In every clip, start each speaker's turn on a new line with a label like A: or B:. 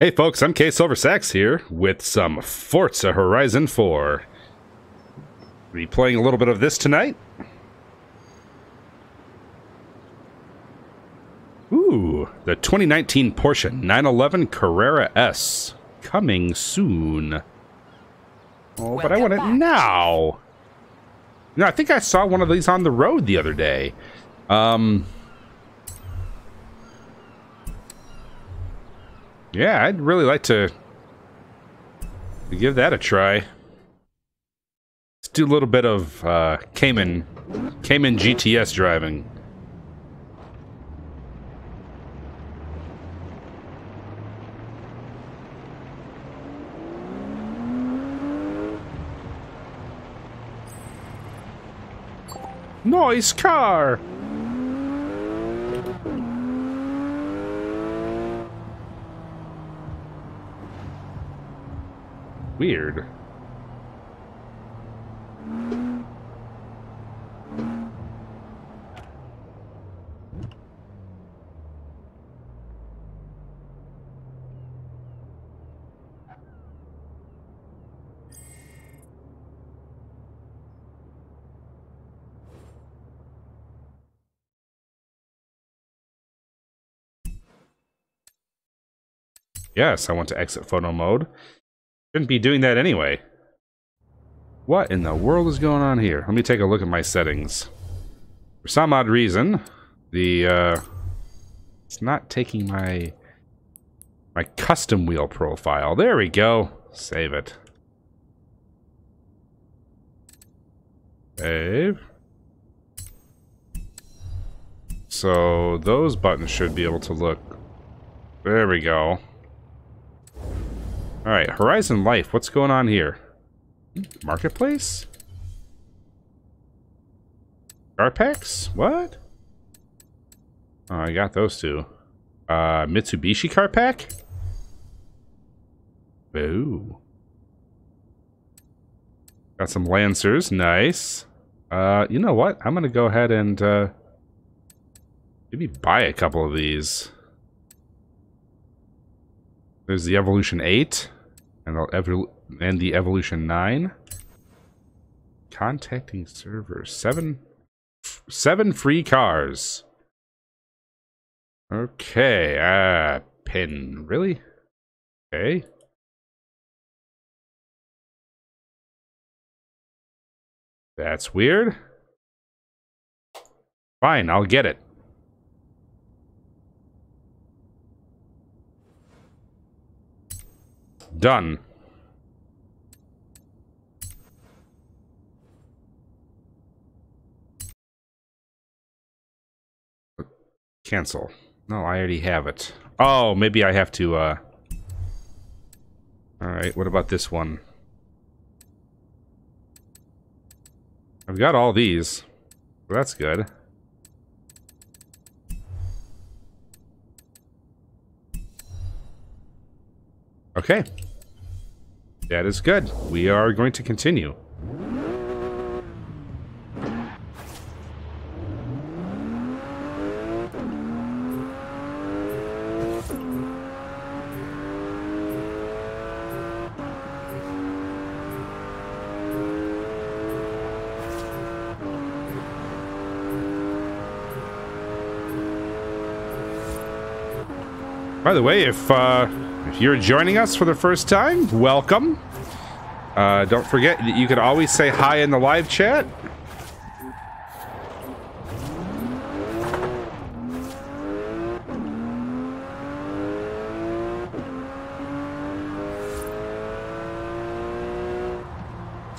A: Hey folks, I'm MK Silver Sax here with some Forza Horizon 4. Be playing a little bit of this tonight. Ooh, the 2019 Porsche 911 Carrera S. Coming soon. Oh, but I want it now. No, I think I saw one of these on the road the other day. Um, Yeah, I'd really like to, give that a try. Let's do a little bit of uh, Cayman, Cayman GTS driving. Nice car! Weird. Yes, I want to exit photo mode. Shouldn't be doing that anyway. What in the world is going on here? Let me take a look at my settings. For some odd reason, the, uh... It's not taking my... My custom wheel profile. There we go. Save it. Save. So, those buttons should be able to look... There we go. Alright, Horizon Life, what's going on here? Marketplace? Car packs? What? Oh, I got those two. Uh, Mitsubishi car pack? Ooh. Got some Lancers, nice. Uh, you know what? I'm gonna go ahead and, uh, maybe buy a couple of these. There's the Evolution 8 and and the Evolution 9. Contacting server. Seven, seven free cars. Okay, uh, pin. Really? Okay. That's weird. Fine, I'll get it. Done. Cancel. No, I already have it. Oh, maybe I have to, uh... Alright, what about this one? I've got all these. that's good. Okay. That is good. We are going to continue. By the way, if uh, if you're joining us for the first time, welcome. Uh, don't forget that you can always say hi in the live chat.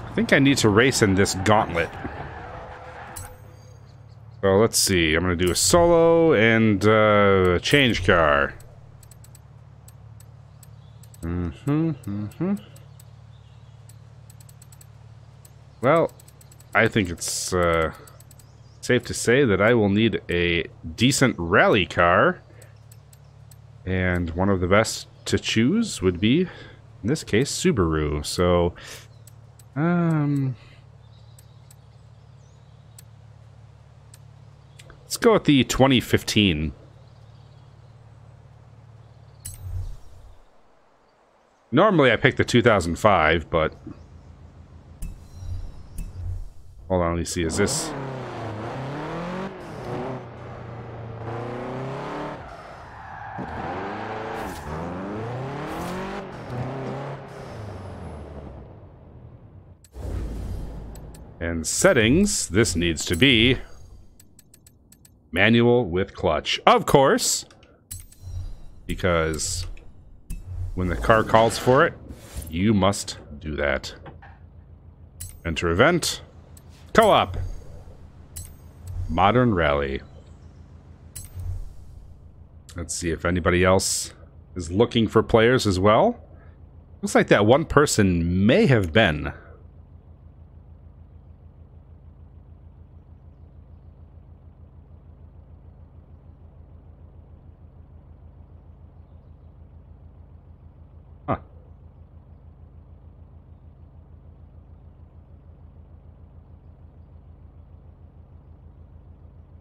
A: I think I need to race in this gauntlet. So let's see. I'm going to do a solo and uh, change car. Mm-hmm. Well, I think it's uh, safe to say that I will need a decent rally car. And one of the best to choose would be, in this case, Subaru. So, um... Let's go with the 2015. Normally I pick the 2005, but... Hold on, let me see. Is this... And settings, this needs to be manual with clutch. Of course, because when the car calls for it, you must do that. Enter event. Co-op. Modern Rally. Let's see if anybody else is looking for players as well. Looks like that one person may have been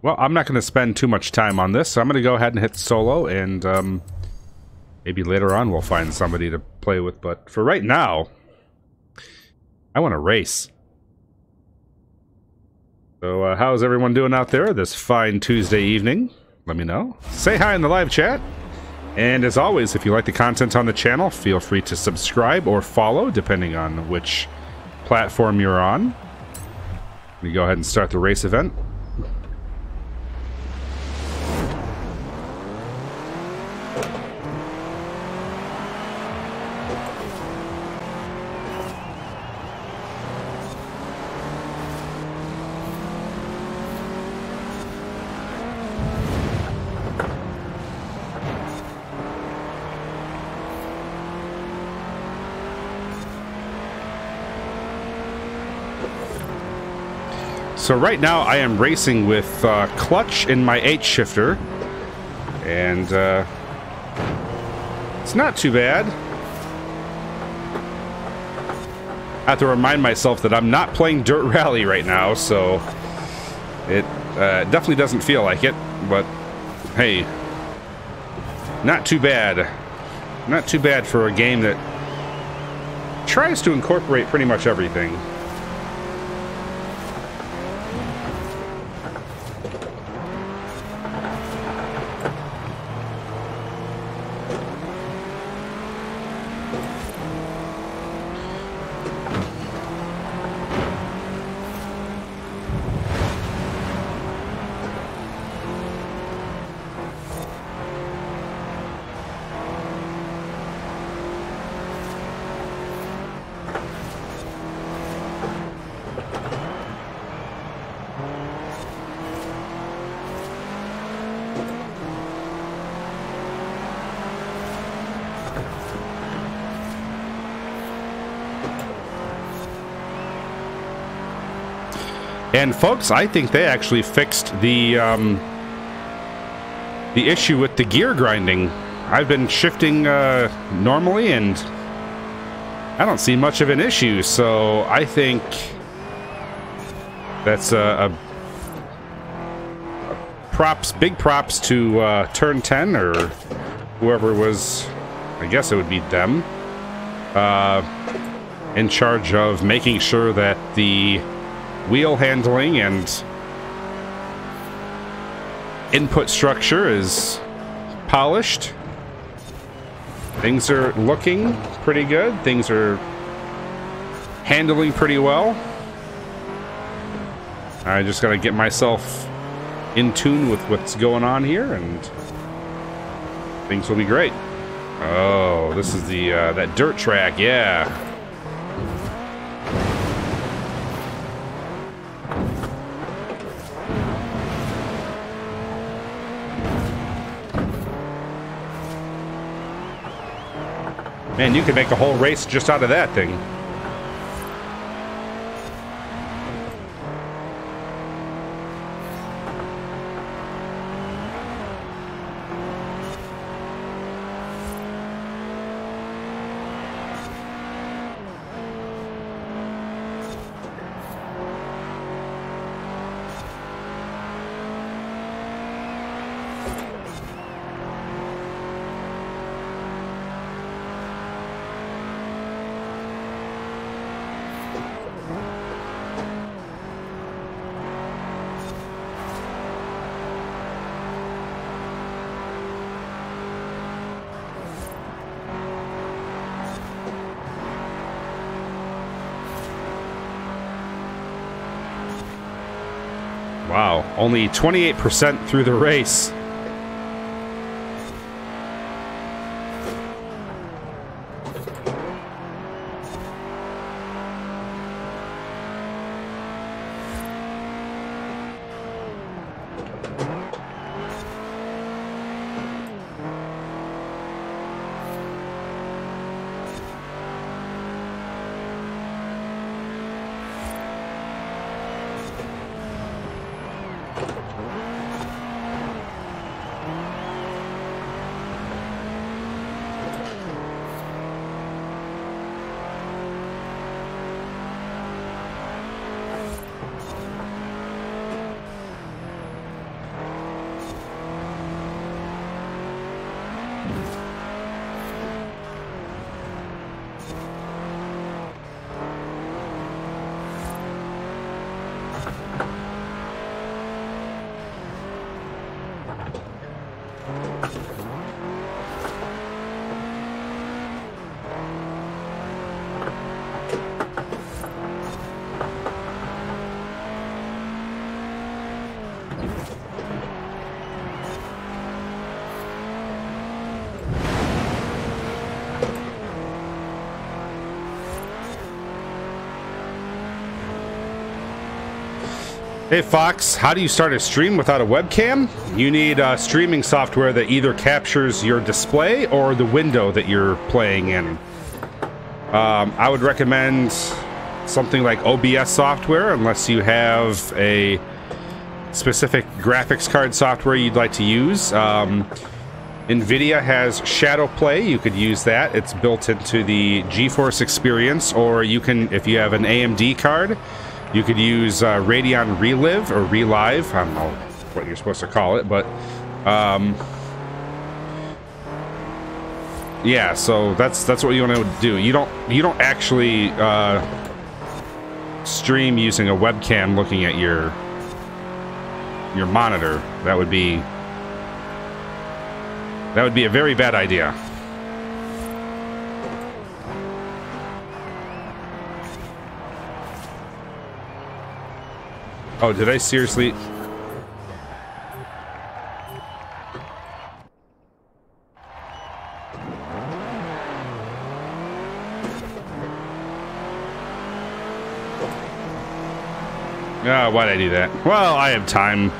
A: Well, I'm not going to spend too much time on this, so I'm going to go ahead and hit solo, and um, maybe later on we'll find somebody to play with. But for right now, I want to race. So uh, how's everyone doing out there this fine Tuesday evening? Let me know. Say hi in the live chat. And as always, if you like the content on the channel, feel free to subscribe or follow, depending on which platform you're on. Let me go ahead and start the race event. So right now I am racing with uh, clutch in my H shifter, and uh, it's not too bad. I have to remind myself that I'm not playing Dirt Rally right now, so it uh, definitely doesn't feel like it, but hey, not too bad. Not too bad for a game that tries to incorporate pretty much everything. And folks, I think they actually fixed the um, the issue with the gear grinding. I've been shifting uh, normally, and I don't see much of an issue. So I think that's a, a props, big props to uh, Turn 10 or whoever was, I guess it would be them, uh, in charge of making sure that the wheel handling and input structure is polished. Things are looking pretty good. Things are handling pretty well. I just gotta get myself in tune with what's going on here and things will be great. Oh, this is the uh, that dirt track, yeah. Man, you could make a whole race just out of that thing. Only 28% through the race. Hey Fox, how do you start a stream without a webcam? You need uh, streaming software that either captures your display or the window that you're playing in. Um, I would recommend something like OBS software unless you have a specific graphics card software you'd like to use. Um, NVIDIA has Shadowplay. You could use that. It's built into the GeForce experience, or you can, if you have an AMD card, you could use uh, Radeon Relive or Relive. I don't know what you're supposed to call it, but um, yeah. So that's that's what you want to do. You don't you don't actually uh, stream using a webcam looking at your your monitor. That would be that would be a very bad idea. Oh, did I seriously? Ah, why'd I do that? Well, I have time.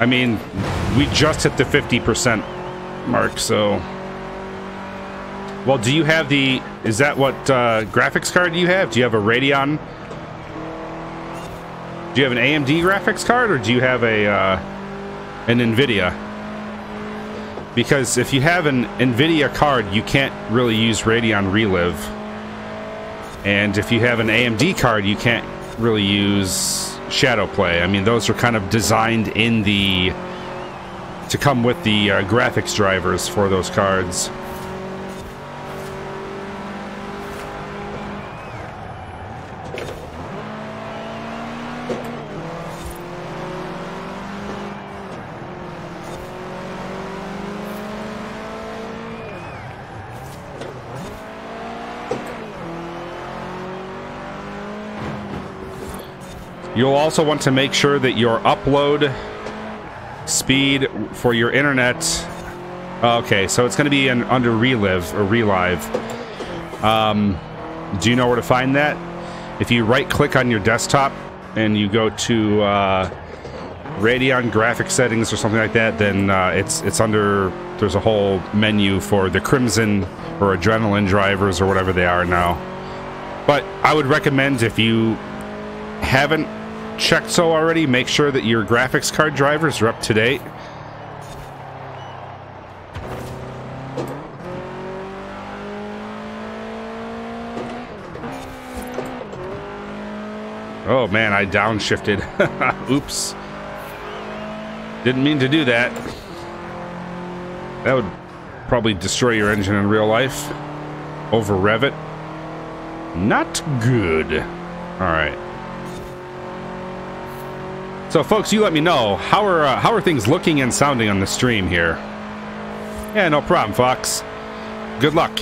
A: I mean, we just hit the 50% mark, so... Well, do you have the... Is that what uh, graphics card do you have? Do you have a Radeon do you have an AMD graphics card or do you have a uh, an NVIDIA? Because if you have an NVIDIA card, you can't really use Radeon Relive. And if you have an AMD card, you can't really use Shadowplay. I mean, those are kind of designed in the to come with the uh, graphics drivers for those cards. You'll also want to make sure that your upload speed for your internet... Okay, so it's going to be under Relive or Relive. Um, do you know where to find that? If you right-click on your desktop and you go to uh, Radeon graphic settings or something like that, then uh, it's it's under. There's a whole menu for the Crimson or Adrenalin drivers or whatever they are now. But I would recommend if you haven't checked so already, make sure that your graphics card drivers are up to date. Oh man, I downshifted. Oops. Didn't mean to do that. That would probably destroy your engine in real life. Over rev it. Not good. Alright. So, folks, you let me know how are uh, how are things looking and sounding on the stream here. Yeah, no problem, Fox. Good luck.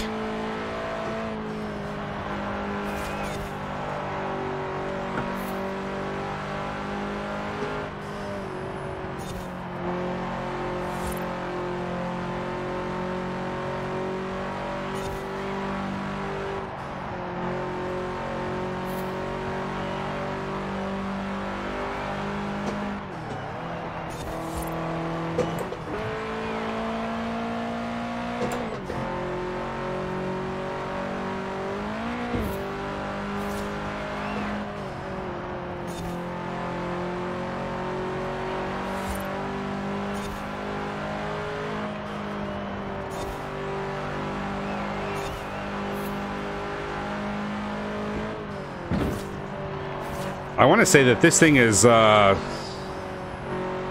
A: I want to say that this thing is uh,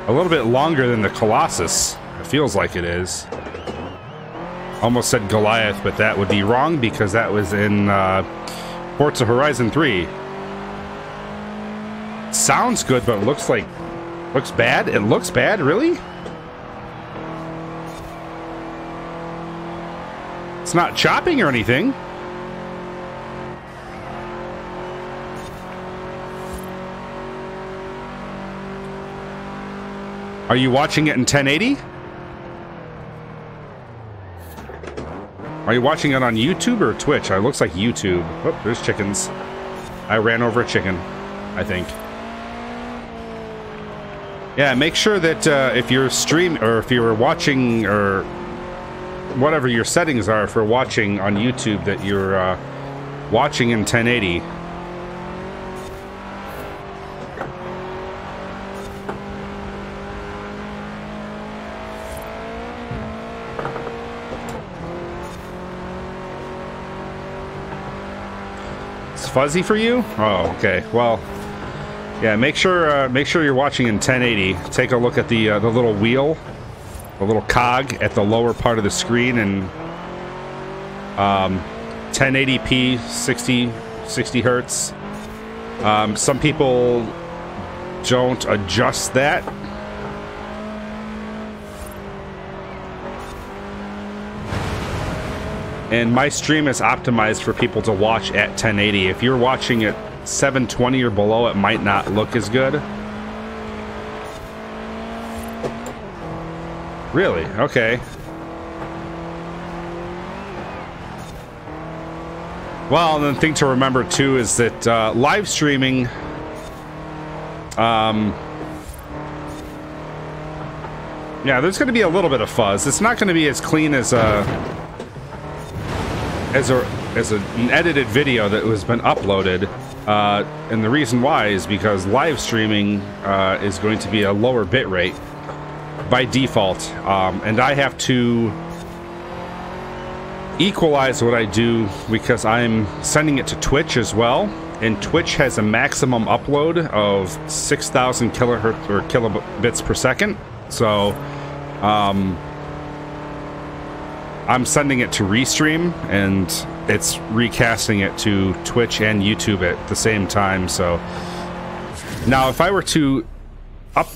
A: a little bit longer than the Colossus. It feels like it is. Almost said Goliath, but that would be wrong because that was in uh, Forza Horizon 3. Sounds good, but looks like... Looks bad? It looks bad? Really? It's not chopping or anything. Are you watching it in 1080? Are you watching it on YouTube or Twitch? It looks like YouTube. Oh, there's chickens. I ran over a chicken, I think. Yeah, make sure that uh, if you're stream or if you're watching or whatever your settings are for watching on YouTube that you're uh, watching in 1080. Fuzzy for you? Oh, okay. Well, yeah. Make sure uh, make sure you're watching in 1080. Take a look at the uh, the little wheel the little cog at the lower part of the screen and um, 1080p 60 60 hertz um, some people don't adjust that and my stream is optimized for people to watch at 1080 if you're watching at 720 or below it might not look as good Really? Okay. Well, the thing to remember too is that uh, live streaming, um, yeah, there's going to be a little bit of fuzz. It's not going to be as clean as a as a as a, an edited video that has been uploaded. Uh, and the reason why is because live streaming uh, is going to be a lower bit rate by default, um, and I have to equalize what I do because I'm sending it to Twitch as well. And Twitch has a maximum upload of 6,000 kilohertz or kilobits per second. So, um, I'm sending it to Restream, and it's recasting it to Twitch and YouTube at the same time. So, now if I were to up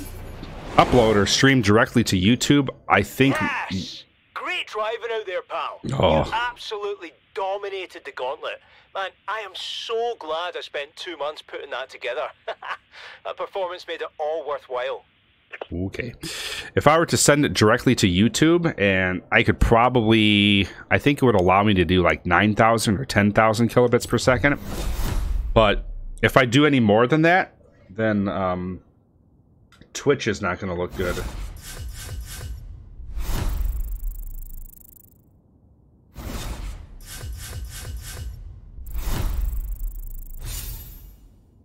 A: upload or stream directly to YouTube, I think.
B: Yes! Great driving out there, pal.
A: Oh.
B: You absolutely dominated the gauntlet. Man, I am so glad I spent two months putting that together. that performance made it all worthwhile.
A: Okay. If I were to send it directly to YouTube, and I could probably, I think it would allow me to do like 9,000 or 10,000 kilobits per second. But if I do any more than that, then um, Twitch is not going to look good.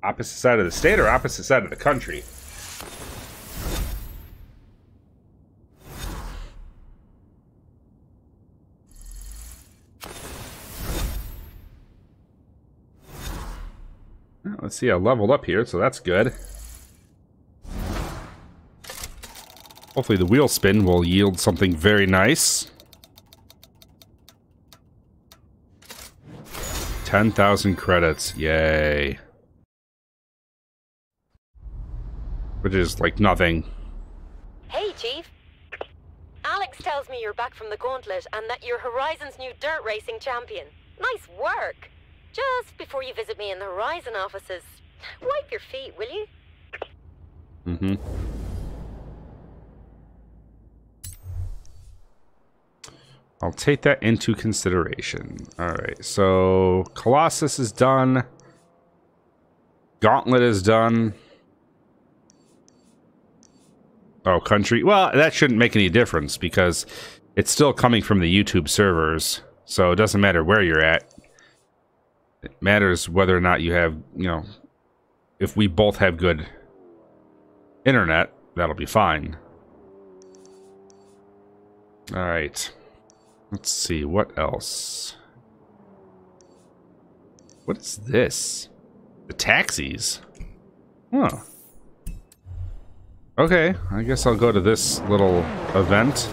A: Opposite side of the state or opposite side of the country? See, I leveled up here, so that's good. Hopefully the wheel spin will yield something very nice. 10,000 credits. Yay. Which is like nothing.
C: Hey, Chief. Alex tells me you're back from the gauntlet and that you're Horizon's new dirt racing champion. Nice work. Just before you visit me in the Horizon offices, wipe your feet, will you?
A: Mm-hmm. I'll take that into consideration. Alright, so Colossus is done. Gauntlet is done. Oh, country. Well, that shouldn't make any difference because it's still coming from the YouTube servers. So it doesn't matter where you're at. It matters whether or not you have, you know, if we both have good internet, that'll be fine. All right. Let's see, what else? What is this? The taxis. Huh. Okay, I guess I'll go to this little event.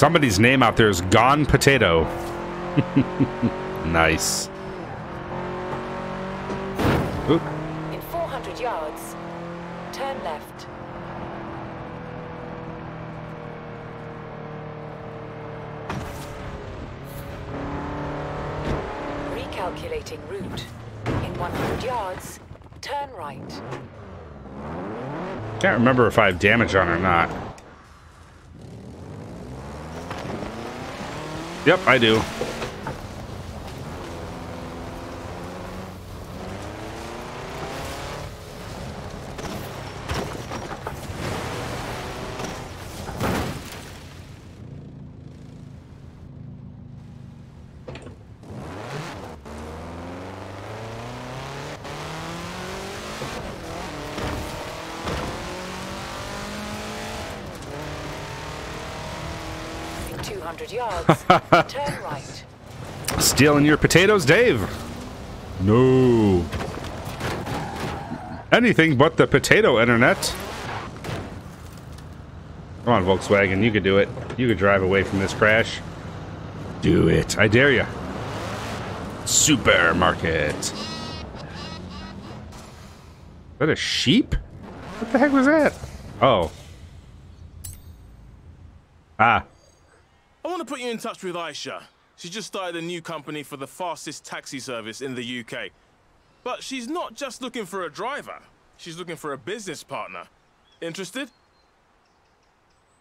A: Somebody's name out there is Gone Potato. nice. Oop.
D: In 400 yards, turn left. Recalculating route. In 100 yards, turn right.
A: Can't remember if I have damage on or not. Yep, I do.
D: In 200 yards, turn right.
A: Stealing your potatoes, Dave? No. Anything but the potato internet. Come on, Volkswagen, you could do it. You could drive away from this crash. Do it. I dare you. Supermarket. Is that a sheep? What the heck was that? Oh. Ah.
E: I want to put you in touch with Aisha. She just started a new company for the fastest taxi service in the UK. But she's not just looking for a driver. She's looking for a business partner. Interested?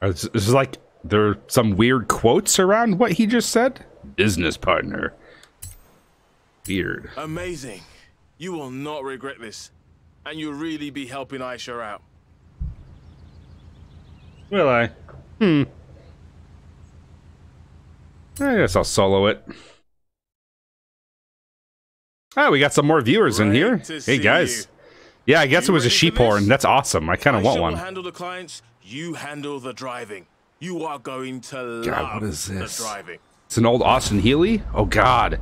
A: Is, is like there are some weird quotes around what he just said? Business partner. Weird.
E: Amazing. You will not regret this. And you'll really be helping Aisha out.
A: Will I? Hmm. I guess I'll solo it. Oh, we got some more viewers in here. Hey guys.
E: you.
A: Yeah, I guess
E: You
A: it was a sheep horn. That's awesome. I kind of want one.
E: handle the clients. You handle the driving. You are going to love
A: God, what is
E: the driving.
A: It's an old Austin Healey. Oh God.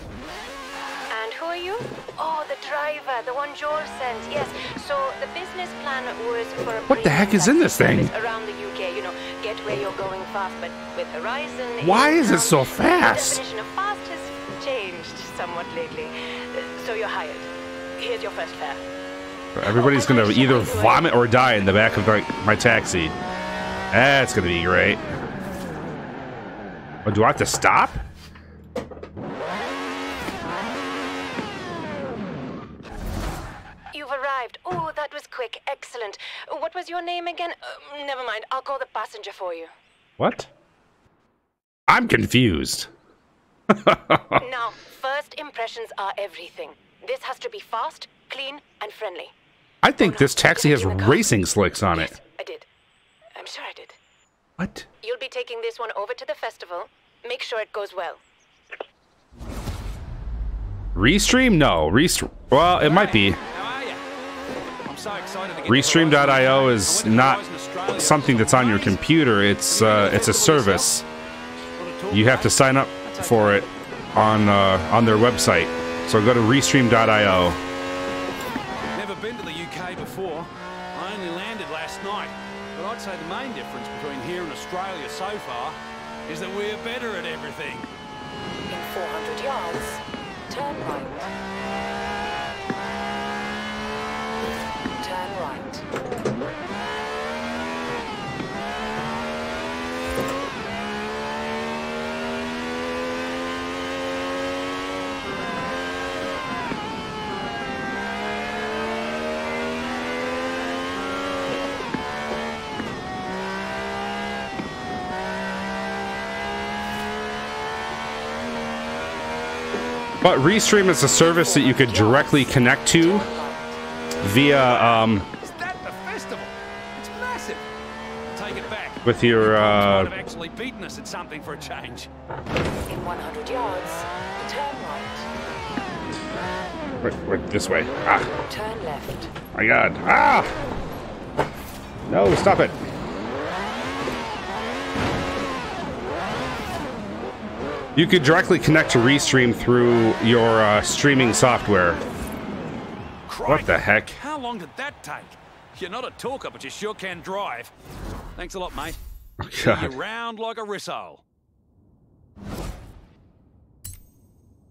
F: And who are you? Oh, the driver, the one Joel sent. Yes. So the business plan was for a
A: What the heck is in this thing?
F: around the UK. You know, get where you're going fast, but with Horizon.
A: Why is it so fast?
F: The definition of fast has changed somewhat lately. So you're hired. Here's your first fare.
A: Everybody's gonna either vomit or die in the back of my, my taxi. That's gonna be great. Oh, do I have to stop?
F: Arrived. Oh, that was quick. Excellent. What was your name again? Uh, never mind. I'll call the passenger for you.
A: What? I'm confused.
F: now, first impressions are everything. This has to be fast, clean, and friendly.
A: I think this taxi has racing slicks on it.
F: I did. I'm sure I did.
A: What?
F: You'll be taking this one over to the festival. Make sure it goes well.
A: Restream? No. Restream. Well, it might be. Restream.io
G: to
A: is
G: Horizon. I went to
A: not something that's on your computer. It's uh, it's a service. You have to sign up for it on uh, on their website. So go to Restream.io.
G: Never been to the UK before. I only landed last night. But I'd say the main difference between here and Australia so far is that we're better at everything.
D: In 400 yards, turn right. Turn right.
A: But Restream is a service that you could directly connect to via um,
G: Is that the festival? It's massive. Take it back.
A: with your uh,
G: have actually beaten us at something for a change.
D: In 100 yards, turn right.
A: Wait, wait, this way. Ah,
D: Turn left.
A: my God. Ah! No, stop it. You could directly connect to Restream through your uh, streaming software. What the heck?
G: How long did that take? You're not a talker, but you sure can drive. Thanks a lot, mate.
A: Oh,
G: You're
A: God.
G: round like a rissole.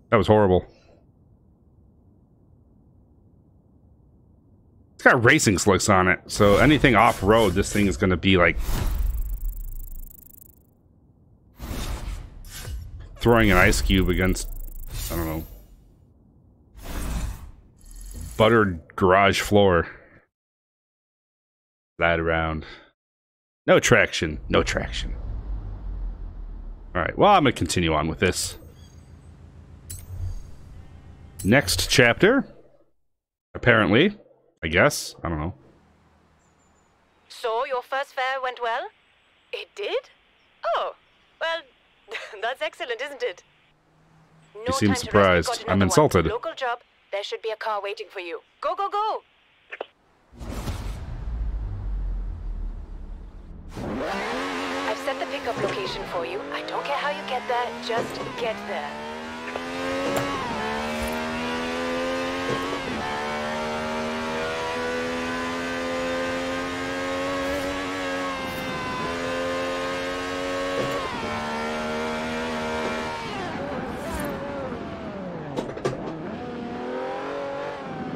A: That was horrible. It's got racing slicks on it, so anything off-road, this thing is going to be like... Throwing an ice cube against, I don't know, buttered garage floor. Slide around. No traction. No traction. Alright, well, I'm going to continue on with this. Next chapter. Apparently. I guess. I don't know.
F: So, your first fair went well? It did? Oh, well, that's excellent, isn't it? No
A: You seem
F: time to rest, we've
A: surprised. I'm insulted.
F: Local job. There should be a car waiting for you. Go, go, go! I've set the pickup location for you. I don't care how you get there, just get there.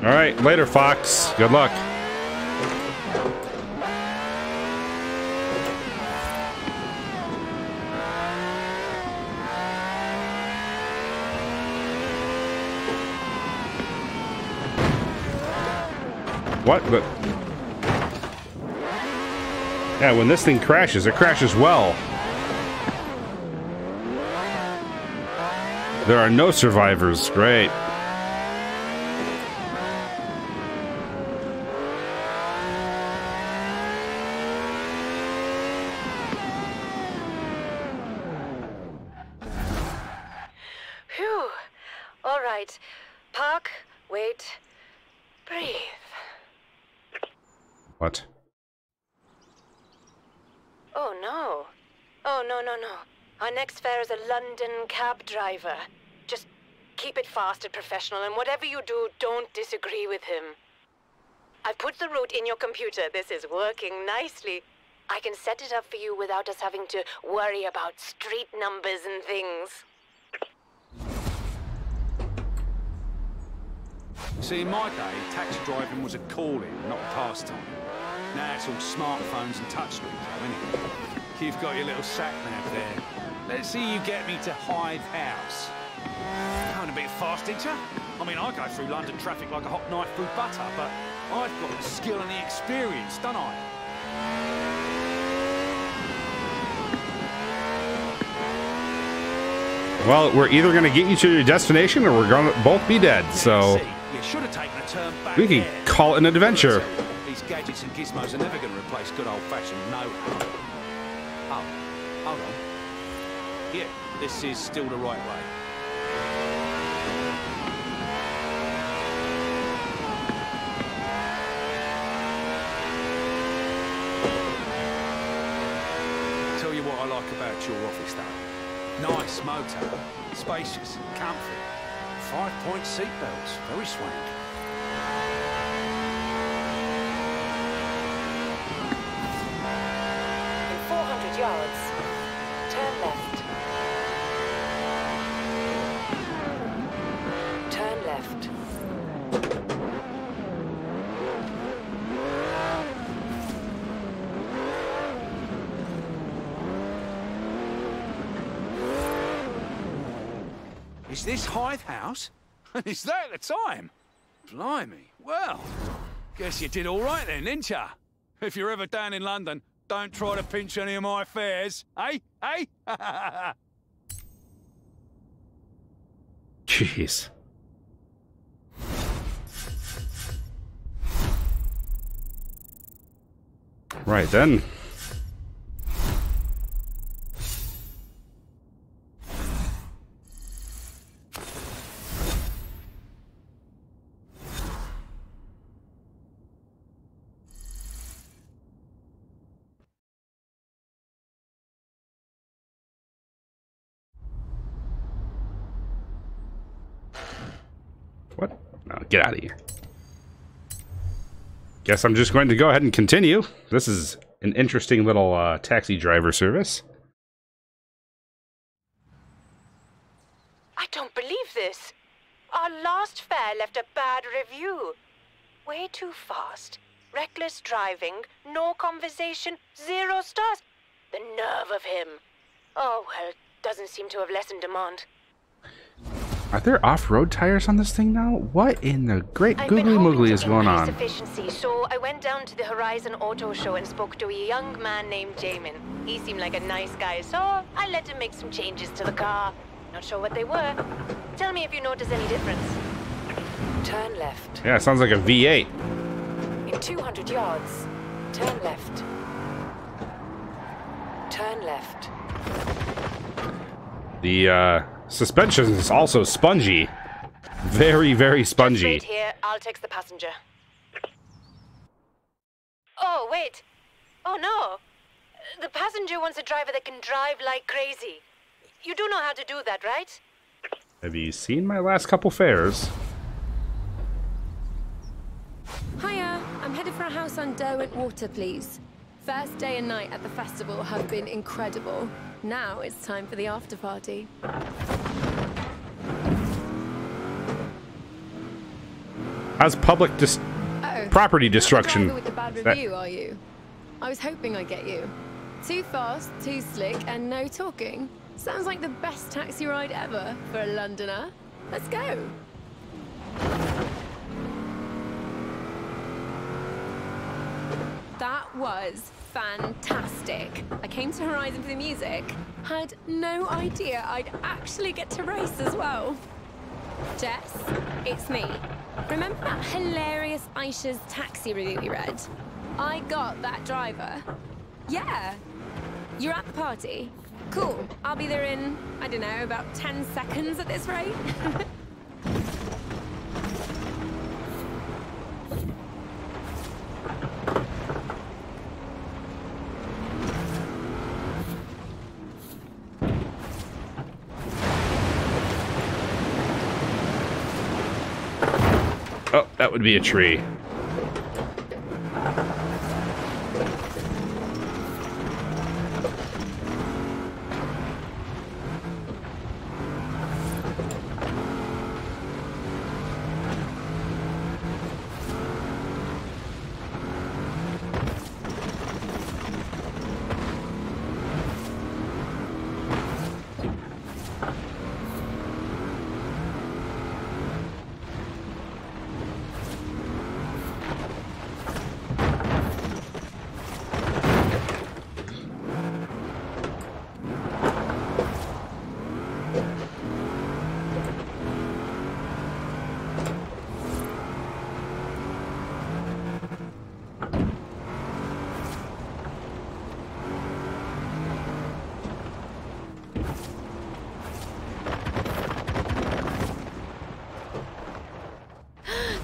A: Alright, later, Fox. Good luck. What? But yeah, when this thing crashes, it crashes well. There are no survivors. Great.
F: Phew. All right. Park, wait, breathe.
A: What?
F: Oh no. Oh no, no, no. Our next fare is cab driver. Just keep it fast and professional, and whatever you do, don't disagree with him. I've put the route in your computer. This is working nicely. I can set it up for you without us having to worry about street numbers and things.
G: See, in my day, taxi driving was a calling, not a pastime. Now it's all smartphones and touchscreens, isn't it? You've got your little sat nav there. Let's see you get me to Hyde House. Going a bit fast, ya? I mean, I go through London traffic like a hot knife through butter, but I've got the skill and the experience, don't I?
A: Well, we're either going to get you to your destination or we're going to both be dead. So
G: See, you taken a turn back
A: we can
G: there.
A: call it an adventure.
G: These gadgets and gizmos are never going to replace good old-fashioned know-how. Oh, hold on. Yeah, this is still the right way. Tell you what I like about your office, though. Nice motor, spacious, comfy. Five-point seatbelts, very swank.
D: In 400 yards, turn left. Turn left.
G: Is this Hythe House? Is that the time? Blimey. Well, guess you did all right then, didn't ya? If you're ever down in London, don't try to pinch any of my fares, eh? Eh?
A: Jeez. Right then. What? Get out of here. Guess I'm just going to go ahead and continue. This is an interesting little uh, taxi driver service.
F: I don't believe this. Our last fare left a bad review. Way too fast. Reckless driving, no conversation, zero stars. The nerve of him. Oh, well, doesn't seem to have lessened demand.
A: Are there off-road tires on this thing now? What in the great
F: I've been
A: googly
F: hoping
A: moogly
F: to
A: is going
F: increase
A: on?
F: efficiency, so I went down to the Horizon Auto Show and spoke to a young man named Jamin. He seemed like a nice guy, so I let him make some changes to the car. Not sure what they were. Tell me if you notice any difference. Turn left.
A: Yeah, it sounds like a V8.
F: In 200 yards, turn left. Turn left.
A: The uh, suspension is also spongy. Very, very spongy.
F: Wait here, I'll text the passenger. Oh, wait. Oh, no. The passenger wants a driver that can drive like crazy. You do know how to do that, right?
A: Have you seen my last couple fares?
H: Hiya, I'm headed for a house on Derwent Water, please. First day and night at the festival have been incredible. Now it's time for the after party.
A: How's public dis-
H: Oh,
A: property destruction?
H: with the bad
A: That-
H: review, are you? I was hoping I'd get you. Too fast, too slick, and no talking. Sounds like the best taxi ride ever for a Londoner. Let's go. That was fantastic. I came to Horizon for the music. Had no idea I'd actually get to race as well. Jess, it's me. Remember that hilarious Aisha's taxi review we read? I got that driver. Yeah. You're at the party? Cool. I'll be there in, I don't know, about 10 seconds at this rate.
A: Oh, that would be a tree.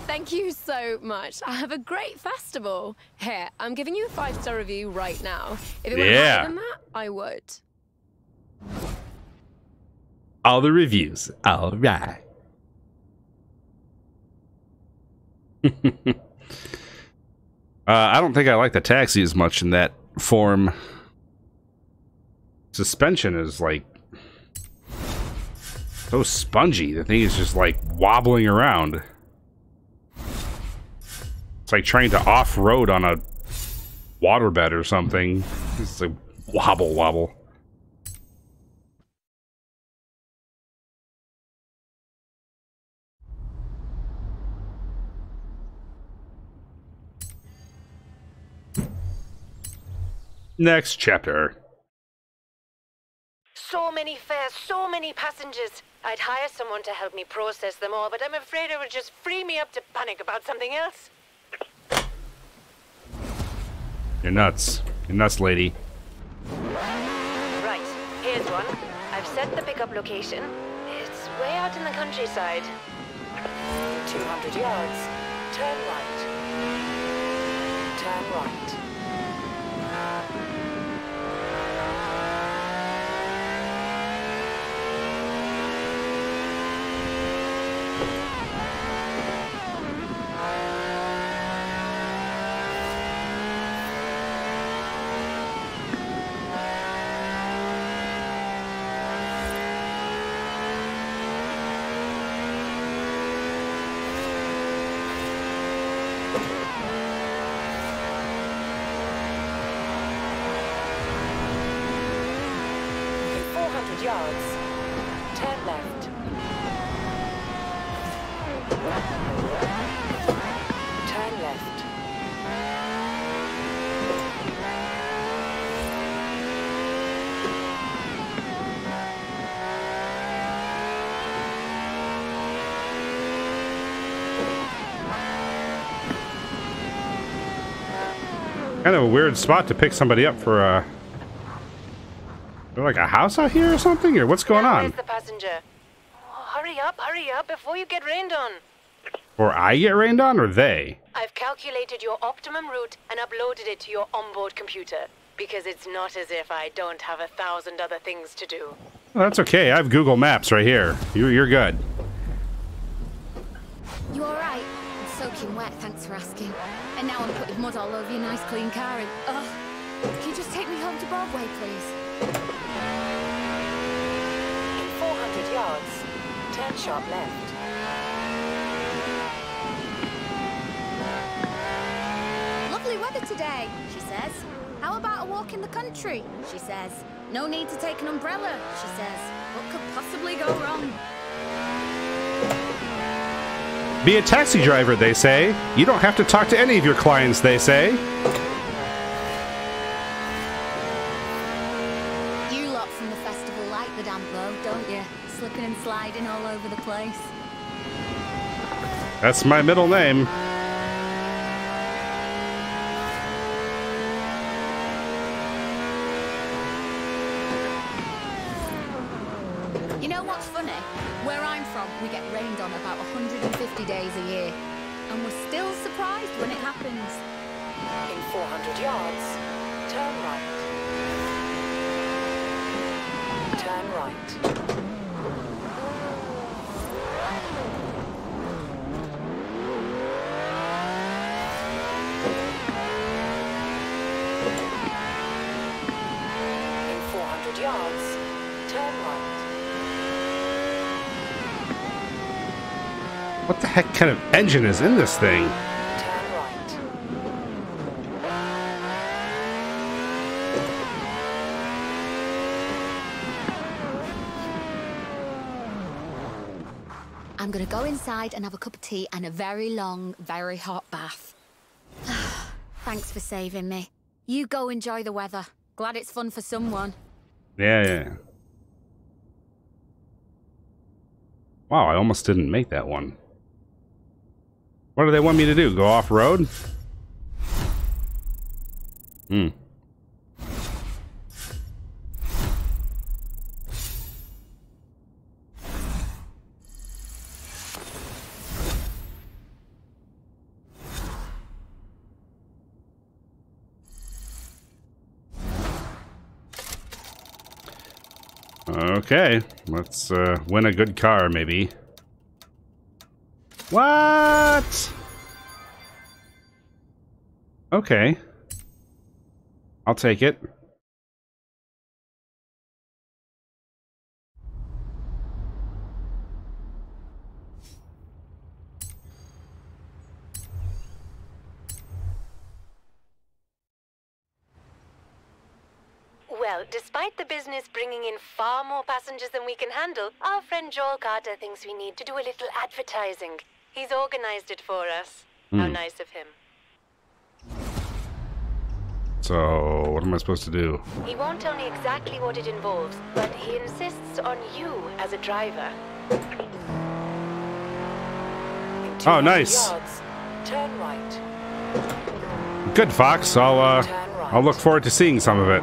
H: Thank you so much. I have a great festival. Here, I'm giving you a five-star review right now. If it were
A: Yeah.
H: higher than that, I would.
A: All the reviews. All right. uh, I don't think I like the taxi as much in that form. Suspension is like so spongy. The thing is just like wobbling around. It's like trying to off road on a waterbed or something. It's like wobble wobble. Next chapter.
F: So many fares, so many passengers. I'd hire someone to help me process them all, but I'm afraid it would just free me up to panic about something else.
A: You're nuts. You're nuts, lady.
F: Right, here's one. I've set the pickup location. It's way out in the countryside. 200 yards. Turn right. Turn right. Turn left.
A: Kind of a weird spot to pick somebody up for a. Like a house out here or something? Or what's going
F: Now
A: on?
F: Where's the passenger? Oh, hurry up, hurry up before you get rained on.
A: Or I get rained on, or they?
F: I've calculated your optimum route and uploaded it to your onboard computer. Because it's not as if I don't have a thousand other things to do.
A: Well, that's okay. I have Google Maps right here. You, you're good.
I: You alright? I'm soaking wet, thanks for asking. And now I'm putting mud all over your nice clean car and... Ugh. Can you just take me home to Broadway, please?
F: In 400 yards, turn sharp left.
I: Lovely weather today, she says. How about a walk in the country? She says. No need to take an umbrella, she says. What could possibly go wrong?
A: Be a taxi driver, they say. You don't have to talk to any of your clients, they say.
I: You lot from the festival like the damp though, don't you? Slipping and sliding all over the place.
A: That's my middle name.
F: Turn right. Turn right. In 400 yards, turn right.
A: What the heck kind of engine is in this thing?
F: Turn right.
I: I'm gonna go inside and have a cup of tea and a very long, very hot bath. Thanks for saving me. You go enjoy the weather. Glad it's fun for someone.
A: Yeah, yeah. Wow, I almost didn't make that one. What do they want me to do? Go off road? Hmm. Okay, let's uh, win a good car, maybe. What? Okay. I'll take it.
F: Well, despite the business bringing in far more passengers than we can handle, our friend Joel Carter thinks we need to do a little advertising. He's organized it for us. How nice of him.
A: So, what am I supposed to do?
F: He won't tell me exactly what it involves, but he insists on you as a driver.
A: Oh, nice.
F: Yards, turn right.
A: Good, Fox. I'll, uh. I'll look forward to seeing some of it.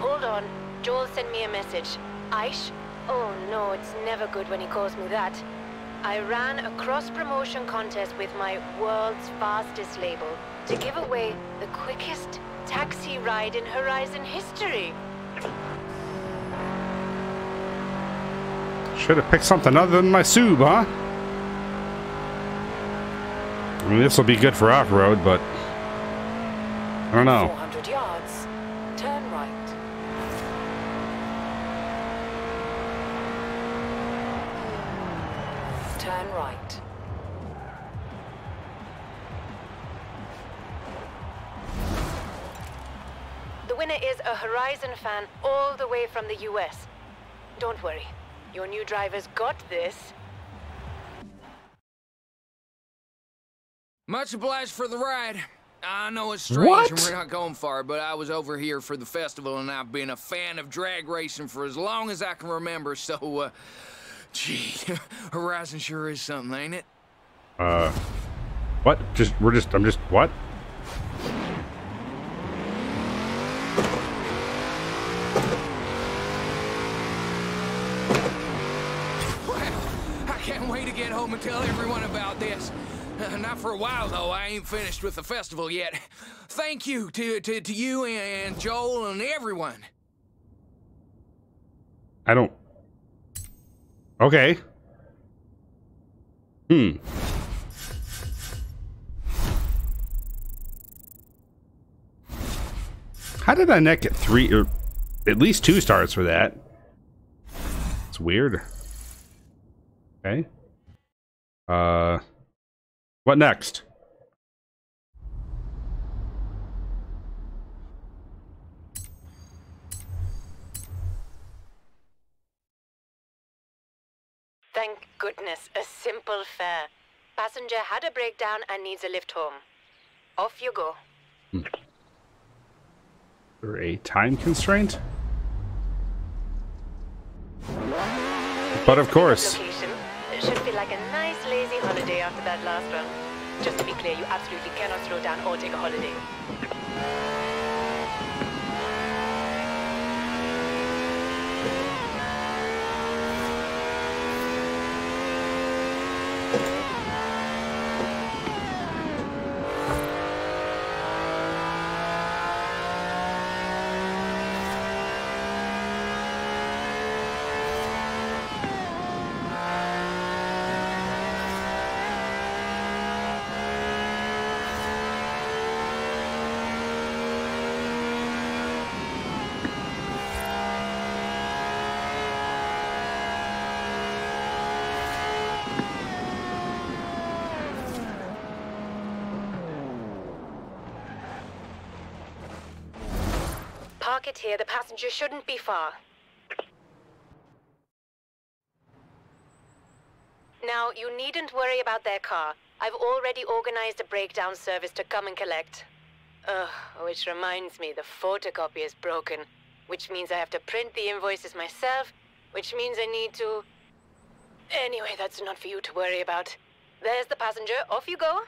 F: Hold on. Joel sent me. Aish? Oh no, it's never good when he calls me that. I ran a cross promotion contest with my world's fastest label to give away the quickest taxi ride in Horizon history.
A: Should have picked something other than my Sub, huh? I mean, this will be good for off-road, but... I don't know.
F: A Horizon fan all the way from the US. Don't worry. Your new driver's got this.
J: Much obliged for the ride. I know it's strange
A: What?
J: and we're not going far, but I was over here for the festival and I've been a fan of drag racing for as long as I can remember, so, uh, gee, Horizon sure is something, ain't it?
A: Uh, what? Just we're just I'm just what?
J: Well, I to get home and tell everyone about this. Uh, not for a while, though. I ain't finished with the festival yet. Thank you to, to, to you and Joel and everyone.
A: I don't. Okay. Hmm. How did I not get three or at least two stars for that? It's weird. Okay. Uh, what next?
F: Thank goodness, a simple fare. Passenger had a breakdown and needs a lift home. Off you go.
A: Or a time constraint? But of course.
F: Location. Should feel like a nice lazy holiday after that last one. Just to be clear, you absolutely cannot slow down or take a holiday. Park it here. The passenger shouldn't be far. Now, you needn't worry about their car. I've already organized a breakdown service to come and collect. Ugh, which reminds me, the photocopy is broken. Which means I have to print the invoices myself, which means I need to... Anyway, that's not for you to worry about. There's the passenger. Off you go.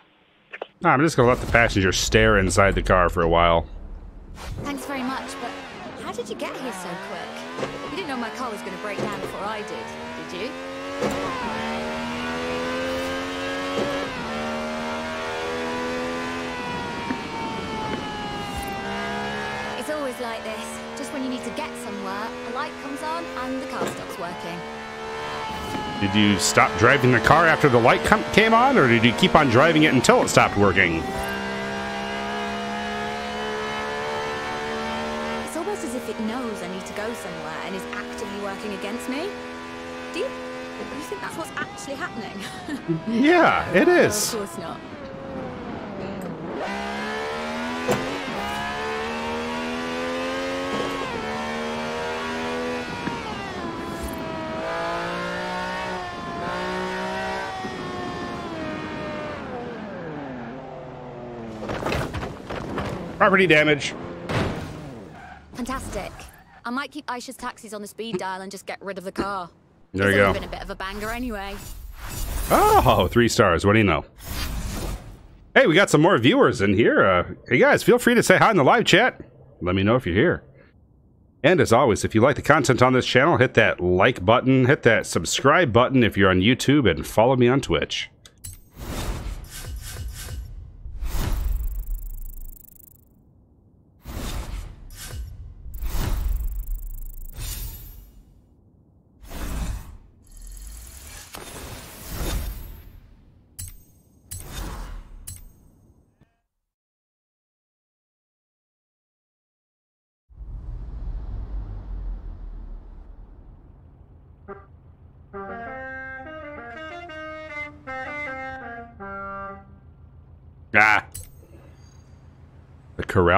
A: Nah, I'm just gonna let the passenger stare inside the car for a while.
I: Thanks very much, but how did you get here so quick? You didn't know my car was going to break down before I did, did you? It's always like this. Just when you need to get somewhere, a light comes on and the car stops working.
A: Did you stop driving the car after the light came on, or did you keep on driving it until it stopped working?
I: It's almost as if it knows I need to go somewhere and is actively working against me. Do you, do you think that's what's actually happening?
A: Yeah, it is.
I: No, of course not.
A: Property damage.
I: I might keep Aisha's taxis on the speed dial and just get rid of the car.
A: There you go.
I: been a bit of a banger anyway.
A: Oh, three stars. What do you know? Hey, we got some more viewers in here. Uh, hey guys, feel free to say hi in the live chat. Let me know if you're here. And as always, if you like the content on this channel, hit that like button, hit that subscribe button if you're on YouTube, and follow me on Twitch.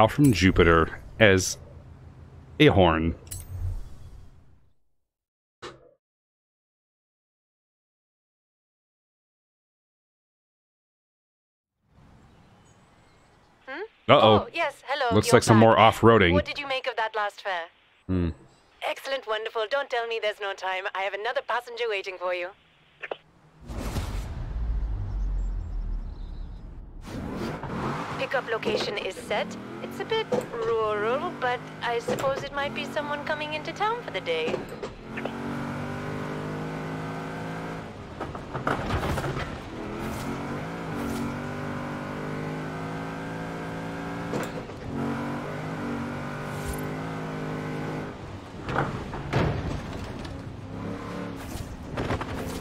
A: From Jupiter as a horn. Uh
F: oh. oh yes, hello.
A: Looks like
F: back.
A: some more off roading.
F: What did you make of that last fare?
A: Hmm.
F: Excellent, wonderful. Don't tell me there's no time. I have another passenger waiting for you. Pickup location is set. It's a bit rural, but I suppose it might be someone coming into town for the day.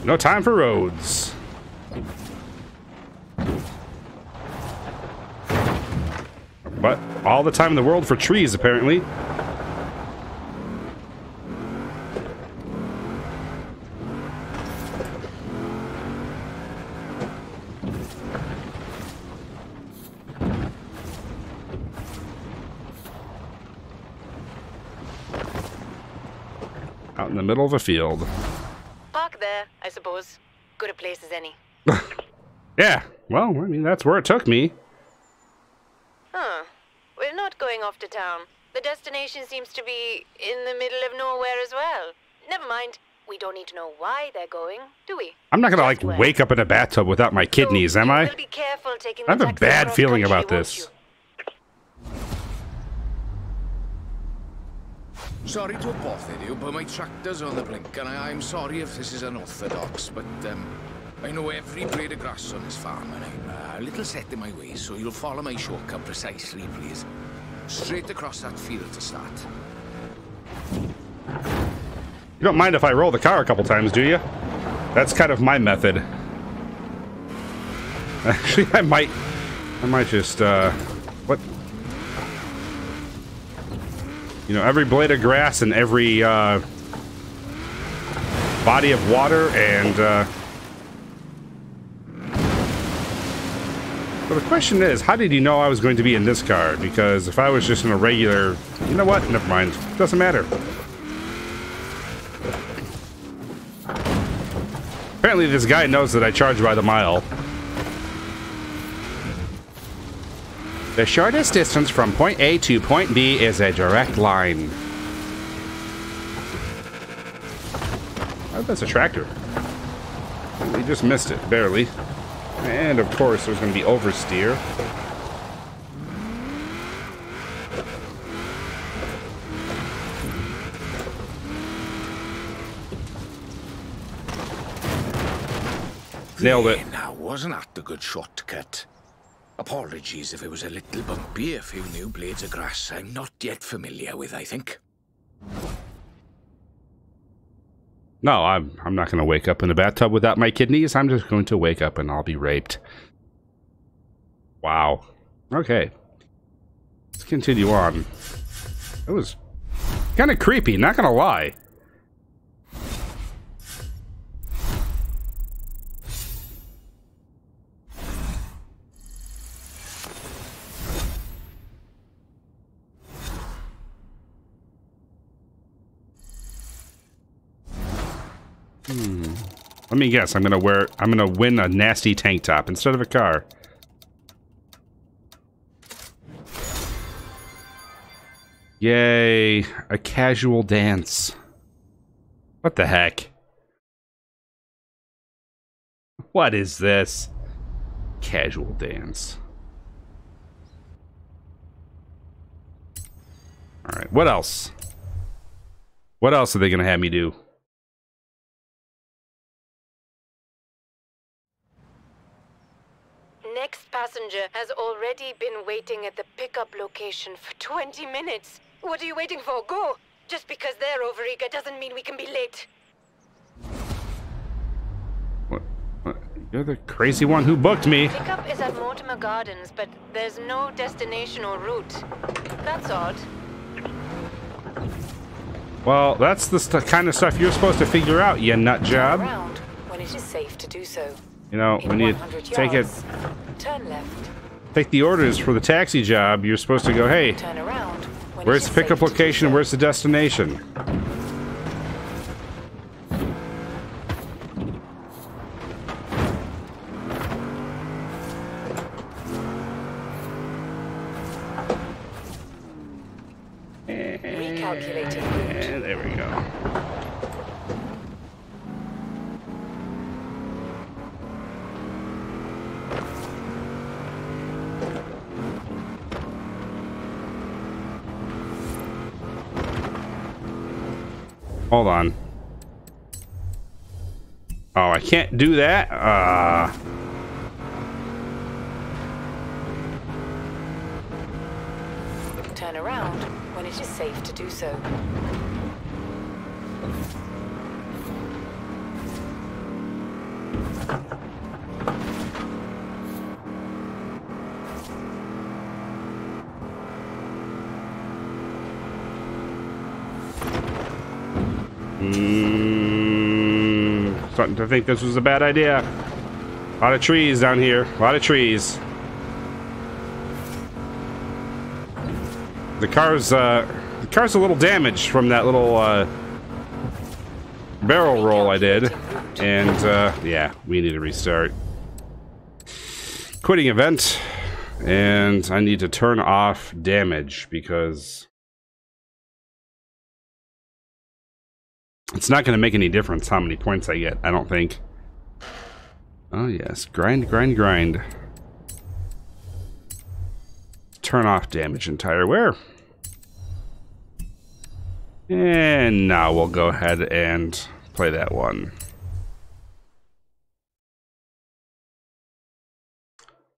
A: No time for roads. But all the time in the world for trees, apparently. Out in the middle of a field.
F: Park there, I suppose. Good a place as any.
A: Yeah, well, I mean, that's where it took me.
F: Huh. We're not going off to town. The destination seems to be in the middle of nowhere as well. Never mind. We don't need to know why they're going, do we?
A: I'm not gonna like
F: where.
A: wake up in a bathtub without my kidneys,
F: So
A: am I?
F: be careful taking
A: I have a bad feeling
F: country,
A: about this.
J: Sorry to have bothered you, but my tractor's on the blink, and I, I'm sorry if this is unorthodox, but um, I know every blade of grass on this farm, and I'm uh, a little set in my ways, so you'll follow my shortcut precisely, please. Straight across that field to start.
A: You don't mind if I roll the car a couple times, do you? That's kind of my method. Actually, I might, I might just, uh, what? You know, every blade of grass and every, uh, body of water and, uh, but the question is, how did he know I was going to be in this car? Because if I was just in a regular, you know what? Never mind. Doesn't matter. Apparently this guy knows that I charge by the mile. The shortest distance from point A to point B is a direct line. Oh, that's a tractor. We just missed it, barely. And of course, there's going to be oversteer. Nailed it.
J: Now, wasn't that a good shortcut? Apologies if it was a little bumpy, a few new blades of grass I'm not yet familiar with, I think.
A: No, I'm I'm not going to wake up in a bathtub without my kidneys. I'm just going to wake up and I'll be raped. Wow. Okay. Let's continue on. It was kind of creepy, not going to lie. Let me guess. I'm gonna wear. I'm gonna win a nasty tank top instead of a car. Yay! A casual dance. What the heck? What is this? Casual dance. All right. What else? What else are they gonna have me do?
F: Next passenger has already been waiting at the pickup location for 20 minutes. What are you waiting for? Go! Just because they're over overeager doesn't mean we can be late.
A: What, what? You're the crazy one who booked me.
F: Pickup is at Mortimer Gardens, but there's no destination or route. That's odd.
A: Well, that's the kind of stuff you're supposed to figure out, you nut job.
F: Around when it is safe to do so.
A: You know,
F: In
A: when you take it,
F: yards, Turn left.
A: take the orders for the taxi job, you're supposed to go, hey,
F: Turn around.
A: Where's the pickup
F: safe to do
A: location?
F: and
A: Where's the destination? Can't do that? Uh...
F: Turn around when it is safe to do so.
A: Starting to think this was a bad idea. A lot of trees down here. A lot of trees. The car's uh, the car's a little damaged from that little uh, barrel roll I did, and uh, yeah, we need to restart. Quitting event, and I need to turn off damage because it's not going to make any difference how many points I get. I don't think. Oh yes, grind, grind, grind turn off damage and tire wear. And now we'll go ahead and play that one.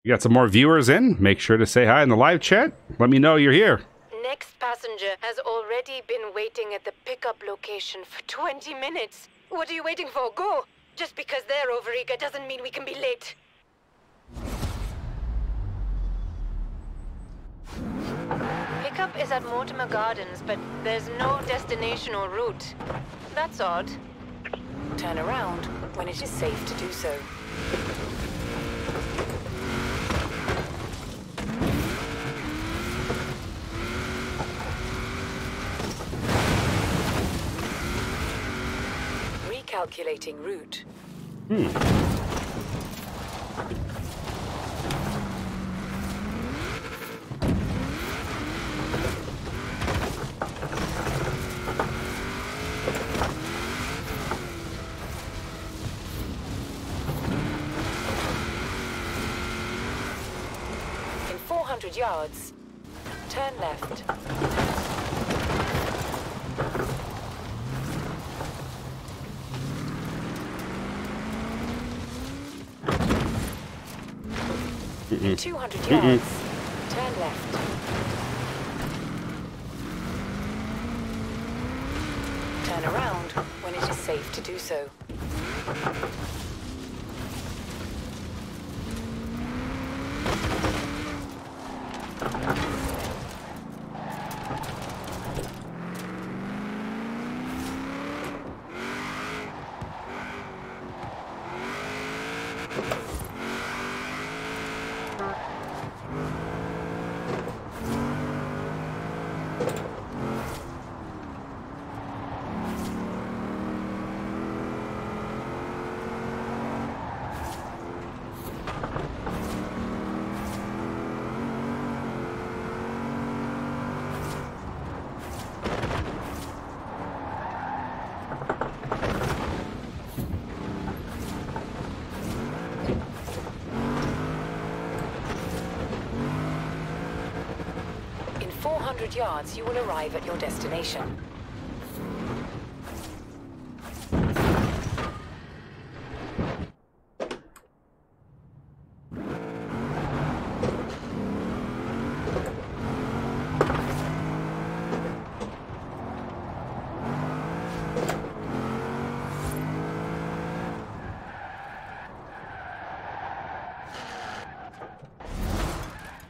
A: You got some more viewers in? Make sure to say hi in the live chat. Let me know you're here.
F: Passenger has already been waiting at the pickup location for 20 minutes. What are you waiting for? Go! Just because they're overeager doesn't mean we can be late. Pickup is at Mortimer Gardens, but there's no destination or route. That's odd. Turn around when it is safe to do so. Recalculating route. Hmm. In 400 yards, turn left. In 200 yards, turn left. Turn around when it is safe to do so. 400 yards, you will arrive at your destination.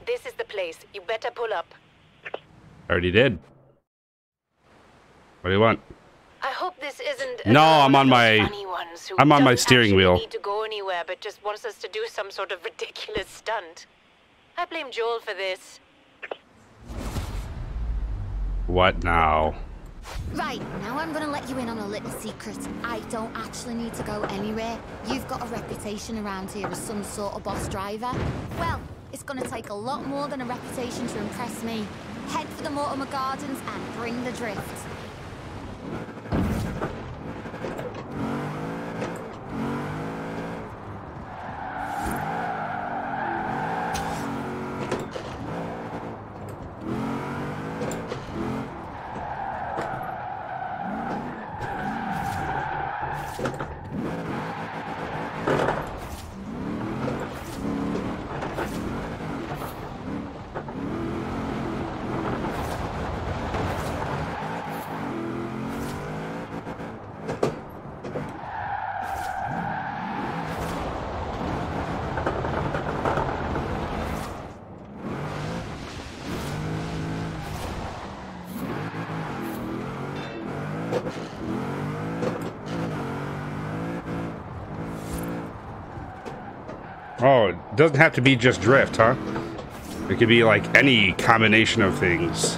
F: This is the place. You better pull up.
A: Already did. What do you want?
F: I hope this isn't.
A: No, I'm on
F: of
A: my-
F: those funny ones who
A: I'm on my
F: doesn't
A: steering wheel.
F: Need to go anywhere, but just wants us to do some sort of ridiculous stunt. I blame Joel for this.
A: What now?
I: Right, now I'm gonna let you in on a little secret. I don't actually need to go anywhere. You've got a reputation around here as some sort of boss driver. Well, it's gonna take a lot more than a reputation to impress me. Head for the Mortimer Gardens and bring the drift.
A: Oh, it doesn't have to be just drift, huh? It could be like any combination of things.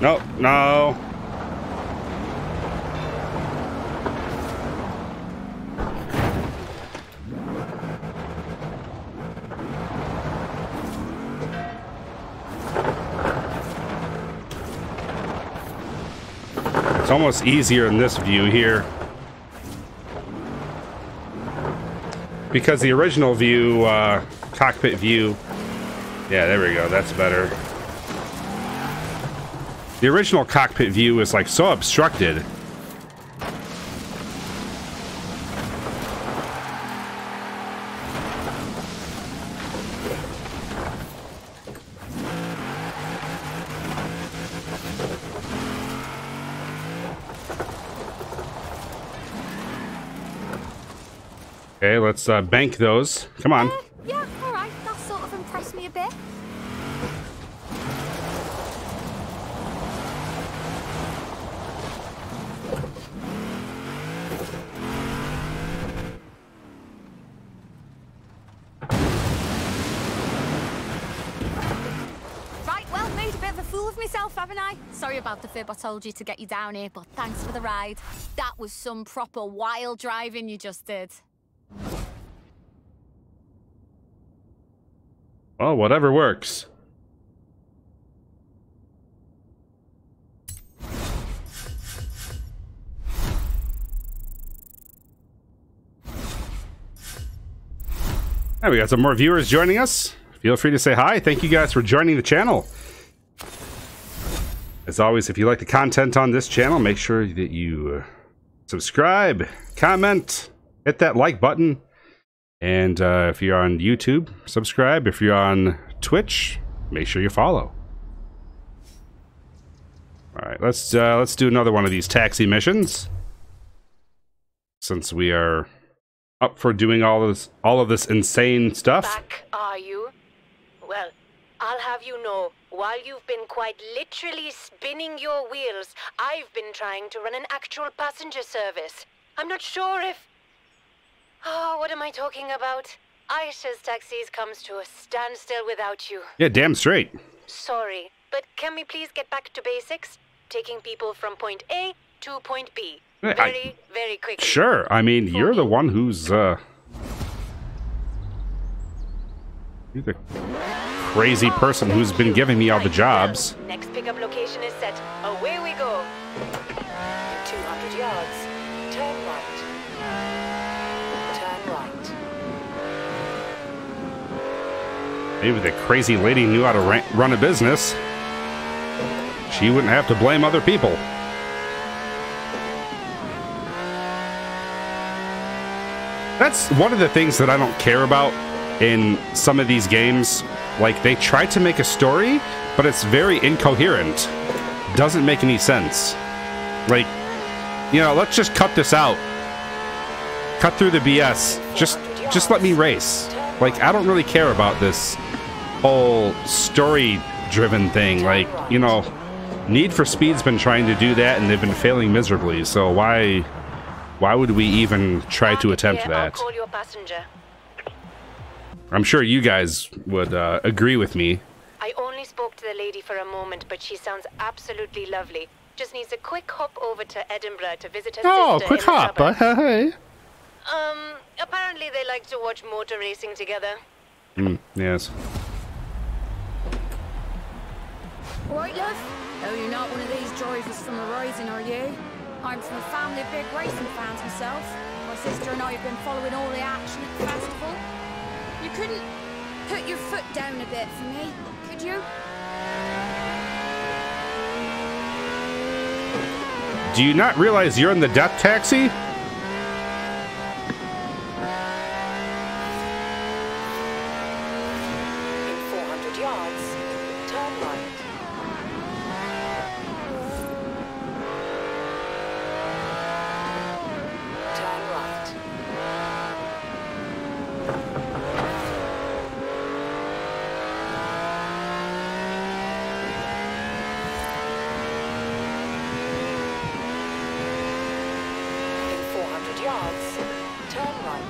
A: No, no. It's almost easier in this view here. Because the original view, uh, cockpit view, yeah, there we go, that's better. The original cockpit view is like so obstructed. Okay, let's uh, bank those. Come on.
I: Uh, yeah, all right. That sort of impressed me a bit. Right, well, made a bit of a fool of myself, haven't I? Sorry about the fib I told you to get you down here, but thanks for the ride. That was some proper wild driving you just did.
A: Well, whatever works. Hey, we got some more viewers joining us. Feel free to say hi. Thank you guys for joining the channel. As always, if you like the content on this channel, make sure that you uh, subscribe, comment, hit that like button. And uh, if you're on YouTube, subscribe. If you're on Twitch, make sure you follow. All right, let's uh, let's do another one of these taxi missions. Since we are up for doing all this all of this insane stuff.
F: Back, are you? Well, I'll have you know, while you've been quite literally spinning your wheels, I've been trying to run an actual passenger service. I'm not sure if. Oh, what am I talking about? Aisha's taxis comes to a standstill without you.
A: Yeah, damn straight.
F: Sorry, but can we please get back to basics? Taking people from point A to point B. Very, very quickly.
A: Sure. I mean, you're the one who's uh You're the crazy person who's been giving me all the jobs.
F: next pickup location is set. Away we go. 200 yards. Turn right. Turn right.
A: Maybe the crazy lady knew how to run a business. She wouldn't have to blame other people. That's one of the things that I don't care about in some of these games. Like, they try to make a story, but it's very incoherent. Doesn't make any sense. Like, you know, let's just cut this out. Cut through the BS. Just, just let me race. Like, I don't really care about this whole story-driven thing. Like, you know, Need for Speed's been trying to do that, and they've been failing miserably. So why, why would we even try to attempt that?
F: call your passenger.
A: I'm sure you guys would uh, agree with me.
F: I only spoke to the lady for a moment, but she sounds absolutely lovely. Just needs a quick hop over to Edinburgh to visit her
A: Oh,
F: sister
A: quick
F: in
A: hop! Uh, hey.
F: Um, apparently they like to watch motor racing together.
A: Mm, yes.
I: All right, love? Oh, you're not one of these drivers from Horizon, are you? I'm from a family of big racing fans myself. My sister and I have been following all the action at the festival. You couldn't put your foot down a bit for me, could you?
A: Do you not realize you're in the death taxi?
F: In 400 yards, turn right. Turn right. In 400 yards, turn right.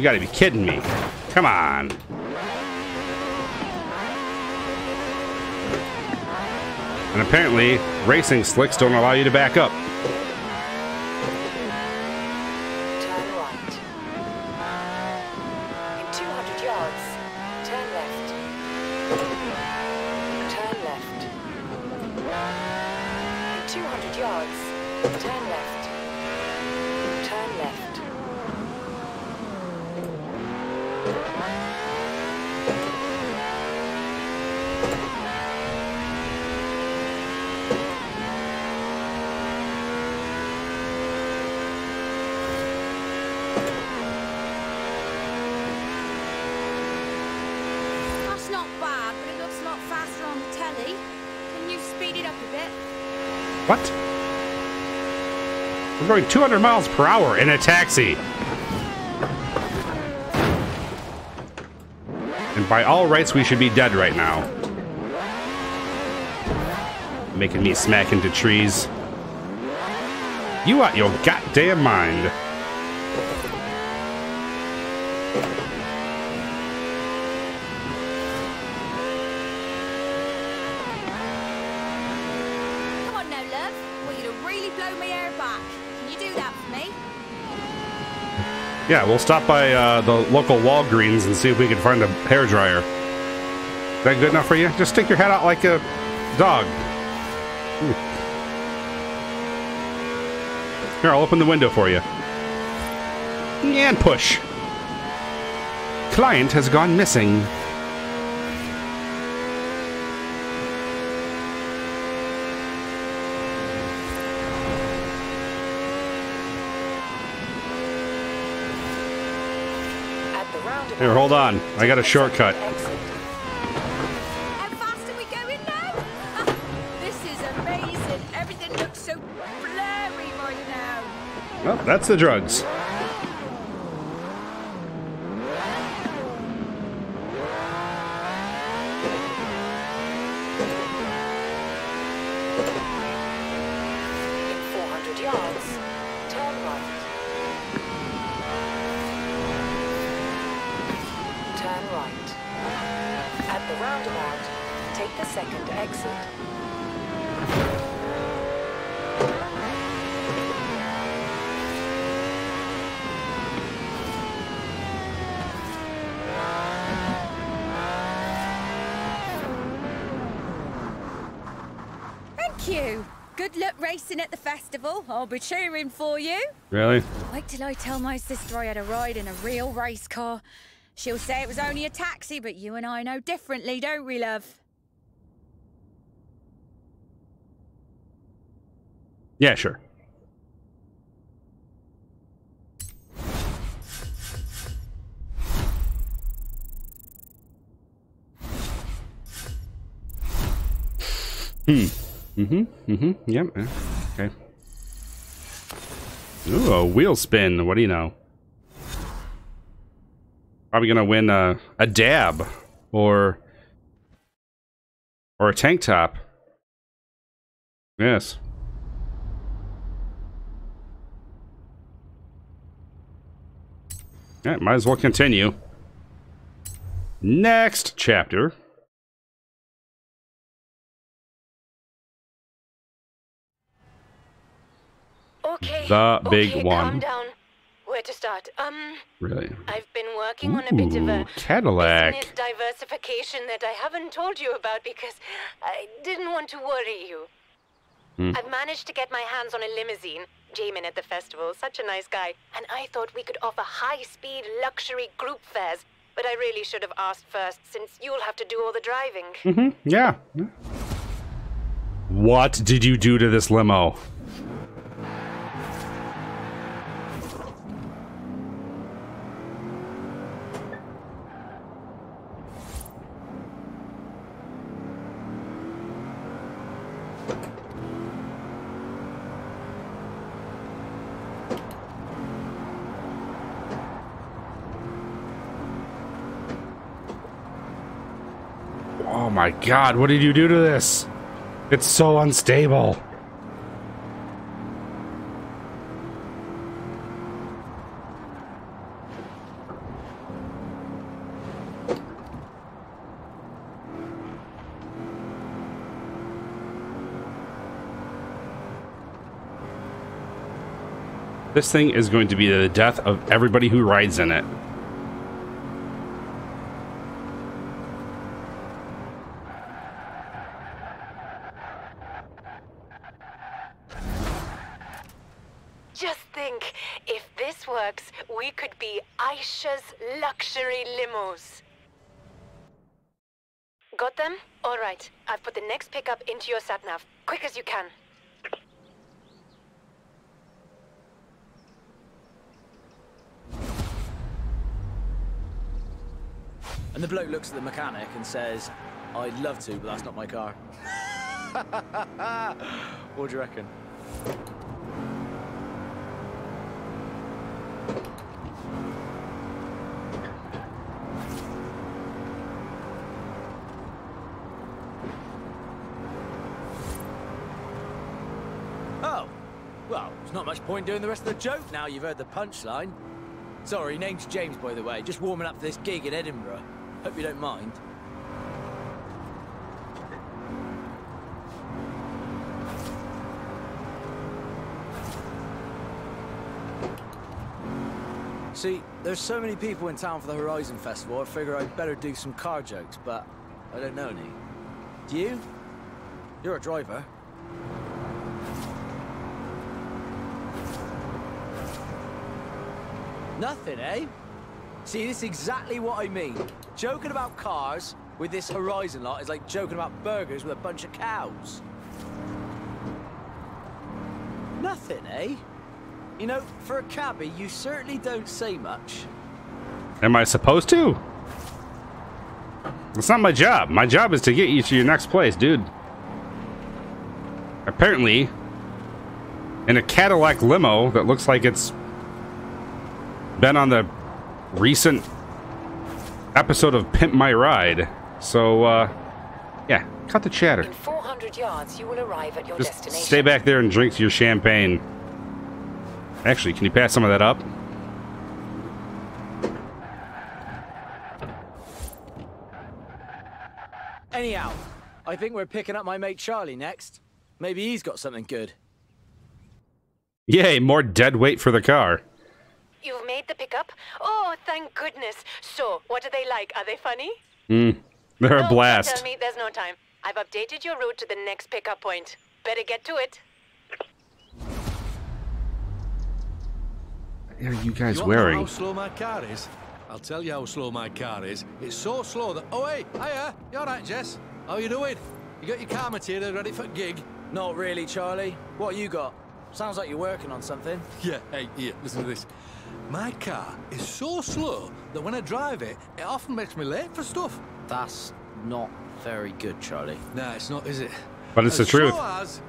A: You gotta be kidding me. Come on. And apparently, racing slicks don't allow you to back up.
F: Turn right. In 200 yards, turn left. Turn left. In 200 yards, turn left. Turn left.
I: That's not bad, but it looks a lot faster on the telly. Can you speed it up a bit?
A: What? We're going 200 miles per hour in a taxi. And by all rights, we should be dead right now. Making me smack into trees. You out your goddamn mind.
I: Come on now, love. I want you to really blow my hair back. You do that for me?
A: Yeah, we'll stop by uh, the local Walgreens and see if we can find a hair dryer. Is that good enough for you? Just stick your head out like a dog. Ooh. Here, I'll open the window for you. And push. Client has gone missing.
F: At the roundabout.
A: Here, hold on. I got a shortcut.
I: How fast are we going now? Ah, this is amazing. Everything looks so blurry right now.
A: Well, that's the drugs.
F: In 400 yards, turn right. Turn right. At the roundabout, take the second exit.
I: Thank you. Good luck racing at the festival. I'll be cheering for you.
A: Really?
I: Wait till I tell my sister I had a ride in a real race car. She'll say it was only a taxi, but you and I know differently, don't we, love?
A: Yeah, sure. Hmm. Mm-hmm. Mm-hmm. Yep. uh, Okay. Ooh, a wheel spin. What do you know? Probably gonna win a, a dab or or a tank top. Yes. Yeah, might as well continue. Next chapter.
F: Okay.
A: The big
F: okay,
A: one.
F: Calm down. Where to start? Um,
A: Really?
F: I've been working on a bit of a
A: Ooh, Cadillac.
F: business diversification that I haven't told you about because I didn't want to worry you.
A: Hmm.
F: I've managed to get my hands on a limousine. Jamin at the festival, such a nice guy, and I thought we could offer high-speed luxury group fares. But I really should have asked first, since you'll have to do all the driving.
A: Mm-hmm. Yeah. What did you do to this limo? Oh my god, what did you do to this? It's so unstable. This thing is going to be the death of everybody who rides in it.
F: Just think, if this works, we could be Aisha's luxury limos. Got them? All right. I've put the next pickup into your sat nav. Quick as you can.
K: And the bloke looks at the mechanic and says, I'd love to, but that's not my car. what do you reckon? Oh, well, there's not much point doing the rest of the joke now you've heard the punchline. Sorry, name's James, by the way. Just warming up for this gig in Edinburgh. Hope you don't mind. See, there's so many people in town for the Horizon Festival, I figure I'd better do some car jokes, but I don't know any. Do you? You're a driver. Nothing, eh? See, this is exactly what I mean. Joking about cars with this Horizon lot is like joking about burgers with a bunch of cows. Nothing, eh? You know, for a cabbie, you certainly don't say much.
A: Am I supposed to? It's not my job. My job is to get you to your next place, dude. Apparently, in a Cadillac limo that looks like it's been on the recent episode of Pimp My Ride. So, uh, yeah, cut the chatter.
D: In 400 yards, you will arrive at your
A: Just
D: destination.
A: stay back there and drink your champagne. Actually, can you pass some of that up?
K: Anyhow, I think we're picking up my mate Charlie next. Maybe he's got something good.
A: Yay, more dead weight for the car.
F: You've made the pickup? Oh, thank goodness. So, what are they like? Are they funny?
A: Hmm, they're
F: No,
A: a
F: don't
A: blast.
F: Tell me there's no time. I've updated your route to the next pickup point. Better get to it.
A: What are you guys
L: You
A: wearing?
L: how slow my car is? I'll tell you how slow my car is. It's so slow that... Oh, hey, hiya. You all right, Jess? How you doing? You got your car material ready for gig?
K: Not really, Charlie. What you got? Sounds like you're working on something.
L: Yeah, hey, here, listen to this. My car is so slow that when I drive it, it often makes me late for stuff.
K: That's not very good, Charlie.
L: Nah, it's not, is it?
A: But it's
L: as
A: the truth.
L: Slow as...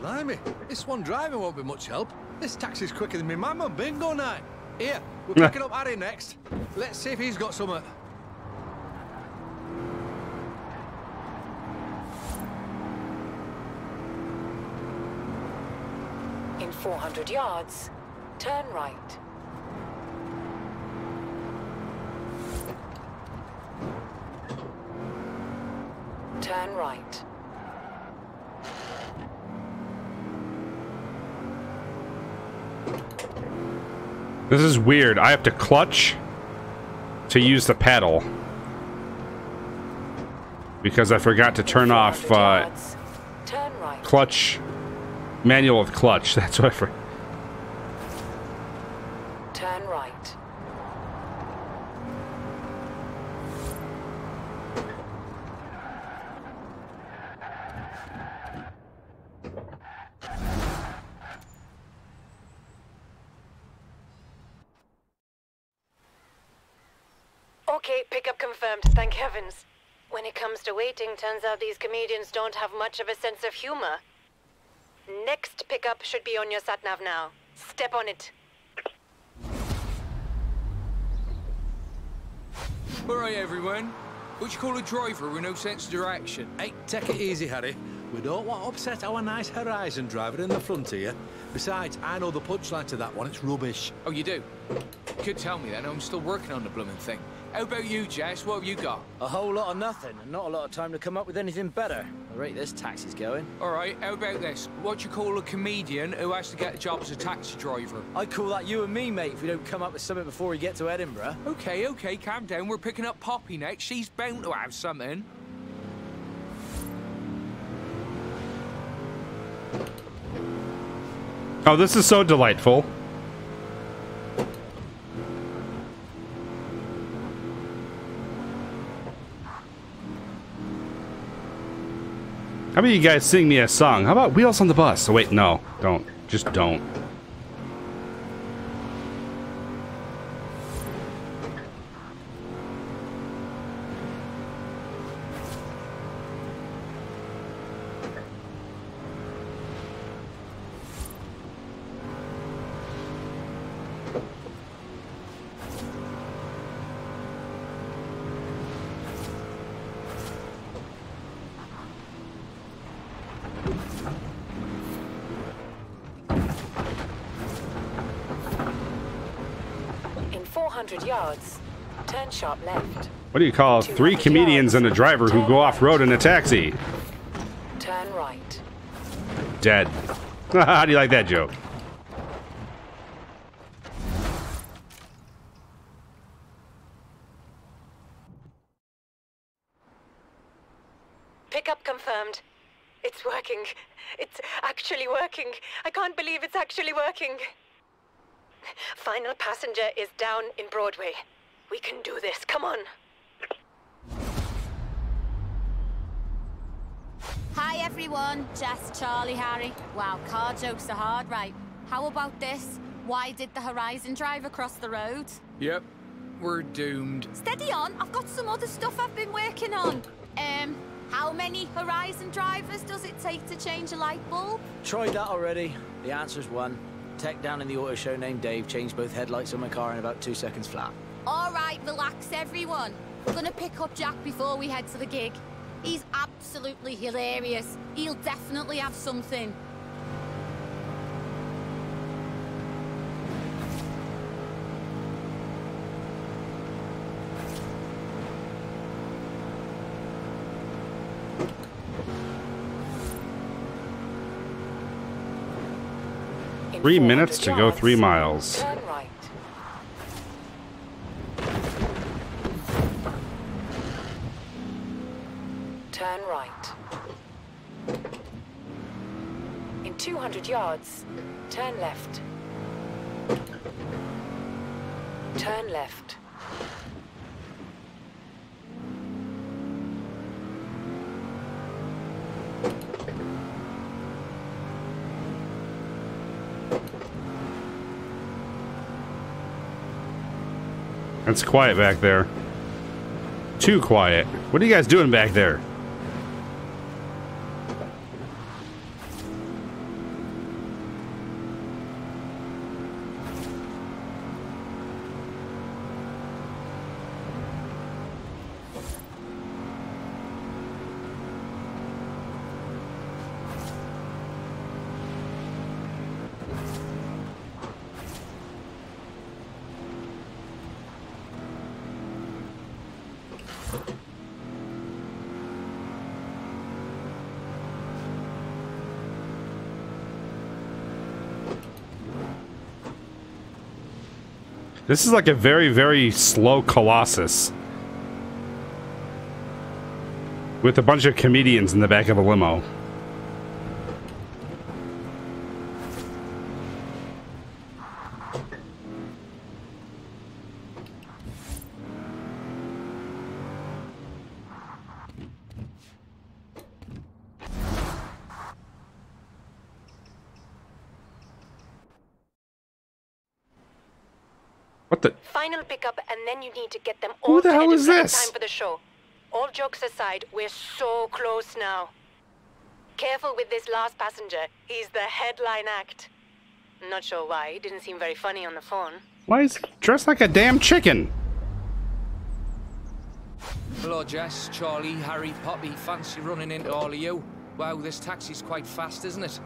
L: Blimey, this one driving won't be much help. This taxi's quicker than me mum on bingo night. Here, we're picking up Harry next. Let's see if he's got something.
D: In 400 yards, turn right. Turn right.
A: This is weird. I have to clutch to use the pedal. Because I forgot to turn off uh,
D: Turn right.
A: clutch, manual with clutch. That's what I for
D: Turn right.
C: Okay, pickup confirmed, thank heavens. When it comes to waiting, turns out these comedians don't have much of a sense of humor. Next pickup should be on your satnav now. Step on it.
J: Alright, everyone. What you call a driver with no sense of direction?
L: Hey, take it easy, Harry. We don't want to upset our nice Horizon driver in the front here. Besides, I know the punchline to that one. It's rubbish.
J: Oh, you do? Could tell me then. I'm still working on the blooming thing. How about you, Jess? What have you got?
K: A whole lot of nothing, and not a lot of time to come up with anything better. The rate this taxi's going.
J: All right, how about this? What you call a comedian who has to get a job as a taxi driver?
K: I call that you and me, mate, if we don't come up with something before we get to Edinburgh.
J: Okay, okay, calm down. We're picking up Poppy next. She's bound to have something.
A: Oh, this is so delightful. How about you guys sing me a song? How about Wheels on the Bus? Oh, wait, no. Don't. Just don't.
D: In 400 yards, turn sharp left.
A: What do you call three comedians and a driver who go off-road in a taxi?
D: Turn right.
A: Dead. How do you like that joke?
C: Pickup confirmed. It's working. It's actually working. I can't believe it's actually working. Final passenger is down in Broadway. We can do this. Come on.
I: Hi everyone, Jess, Charlie, Harry. Wow, car jokes are hard, right? How about this? Why did the Horizon drive across the road?
J: Yep, we're doomed.
I: Steady on, I've got some other stuff I've been working on. Um, how many Horizon drivers does it take to change a light bulb?
K: Tried that already. The answer's one. Tech down in the auto show named Dave changed both headlights on my car in about two seconds flat.
I: All right, relax everyone. We're gonna pick up Jack before we head to the gig. He's absolutely hilarious. He'll definitely have something.
A: Three minutes to go three miles.
D: Turn right. In 200 yards, turn left. Turn left.
A: It's quiet back there. Too quiet. What are you guys doing back there? This is like a very, very slow Colossus. With a bunch of comedians in the back of a limo. What the?
F: Final pickup, and then you need to get them
A: Who
F: all
A: the
F: to
A: hell is
F: Edinburgh in
A: this?
F: time for the show. All jokes we're so close now. Careful with this last passenger. He's the headline act. Not sure why. He didn't seem very funny on the phone.
A: Why is he dressed like a damn chicken?
J: Hello, Jess, Charlie, Harry, Poppy. Fancy running into all of you. Wow, this taxi's quite fast, isn't it?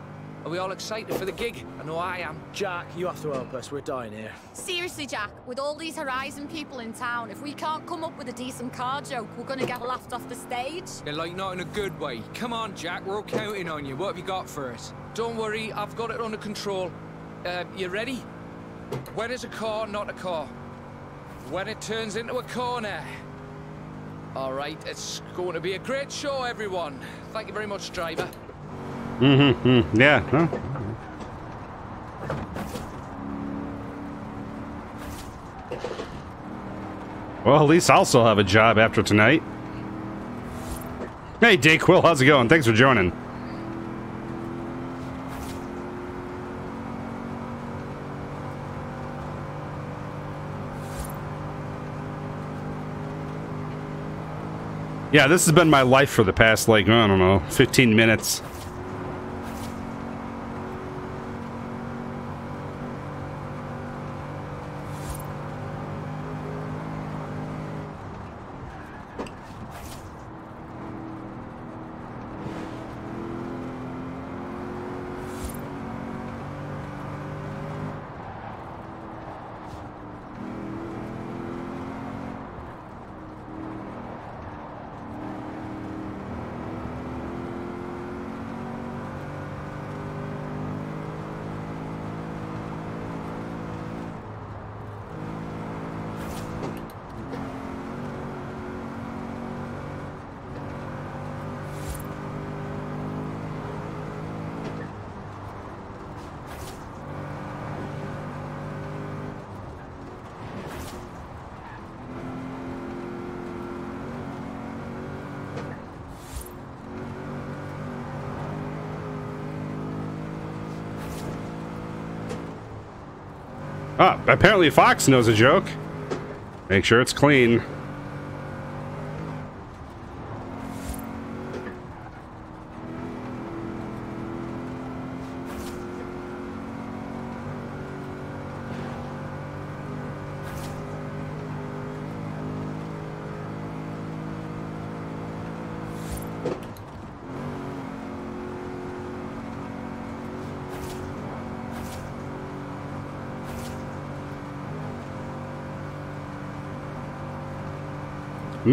J: Are we all excited for the gig? I know I am.
K: Jack, you have to help us. We're dying here.
I: Seriously, Jack, with all these Horizon people in town, if we can't come up with a decent car joke, we're gonna get laughed off the stage.
J: Yeah, like not in a good way. Come on, Jack, we're all counting on you. What have you got for us? Don't worry, I've got it under control. Uh, you ready? When is a car not a car? When it turns into a corner. All right, it's going to be a great show, everyone. Thank you very much, driver.
A: Mm-hmm. mm, Yeah. Huh? Well, at least I'll still have a job after tonight. Hey, Dayquil, how's it going? Thanks for joining. Yeah, this has been my life for the past, like, I don't know, 15 minutes. Ah, apparently Fox knows a joke. Make sure it's clean.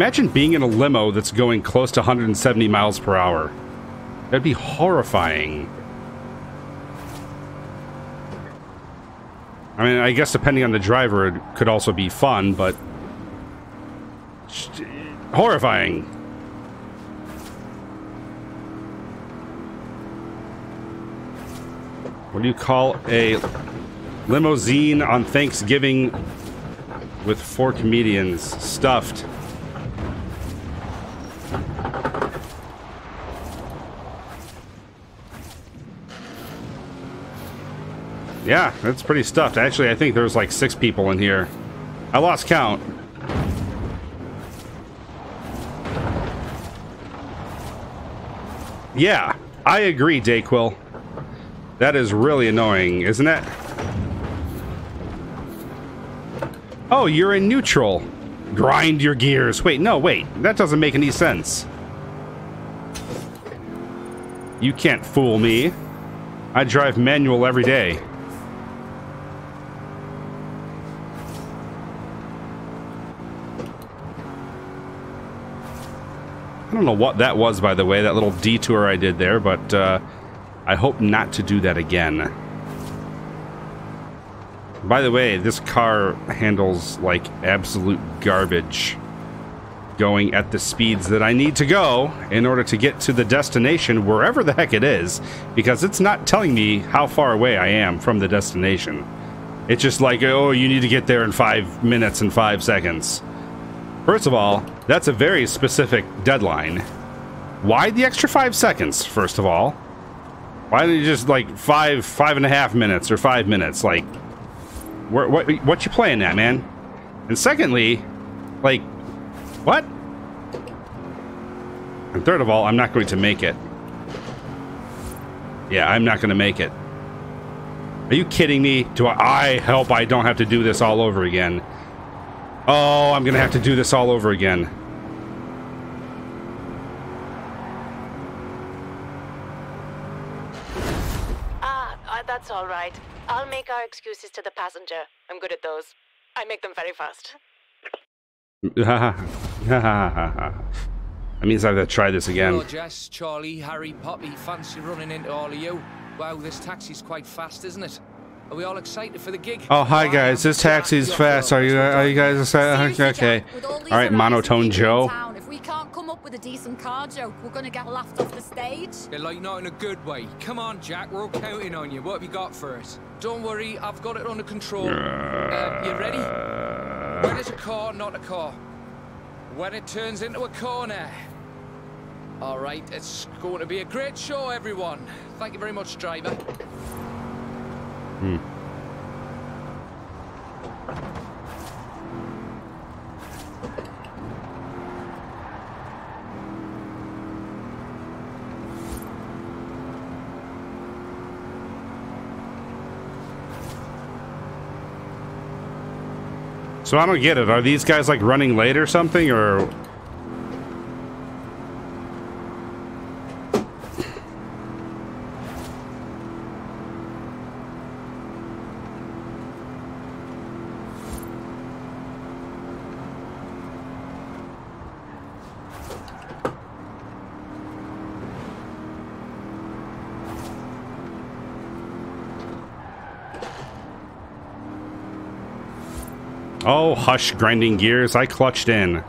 A: Imagine being in a limo that's going close to 170 miles per hour. That'd be horrifying. I mean, I guess depending on the driver, it could also be fun, but... Horrifying. What do you call a limousine on Thanksgiving with four comedians stuffed? Yeah, that's pretty stuffed. Actually, I think there's like six people in here. I lost count. Yeah, I agree, Dayquil. That is really annoying, isn't it? Oh, you're in neutral. Grind your gears. Wait, no, wait. That doesn't make any sense. You can't fool me. I drive manual every day. Don't know what that was, by the way, that little detour I did there, but uh, I hope not to do that again. By the way, this car handles like absolute garbage going at the speeds that I need to go in order to get to the destination wherever the heck it is because it's not telling me how far away I am from the destination. It's just like, oh, you need to get there in five minutes and five seconds. First of all, that's a very specific deadline. Why the extra five seconds, first of all? Why don't you just like five, five and a half minutes or five minutes? Like, what, what you playing at, man? And secondly, like, what? And third of all, I'm not going to make it. Yeah, I'm not going to make it. Are you kidding me? Do I, I I don't have to do this all over again. Oh, I'm going to have to do this all over again.
F: Ah, uh, that's all right. I'll make our excuses to the passenger. I'm good at those. I make them very fast.
A: that means I have got to try this again.
J: Hello, Jess, Charlie, Harry, Poppy. Fancy running into all of you. Wow, this taxi's quite fast, isn't it? Are we all excited for the gig?
A: Oh, hi guys. This taxi's fast. Are you are you guys excited? Okay. All right, monotone Joe.
I: If we can't come up with a decent car joke, we're gonna get laughed off the stage.
J: Yeah, like not in a good way. Come on, Jack. We're all counting on you. What have you got for us? Don't worry, I've got it under control. Uh, you ready? When it's a car, not a car. When it turns into a corner. All right, it's going to be a great show, everyone. Thank you very much, driver.
A: Hmm. So I don't get it. Are these guys like running late or something or Oh, hush, grinding gears. I clutched in.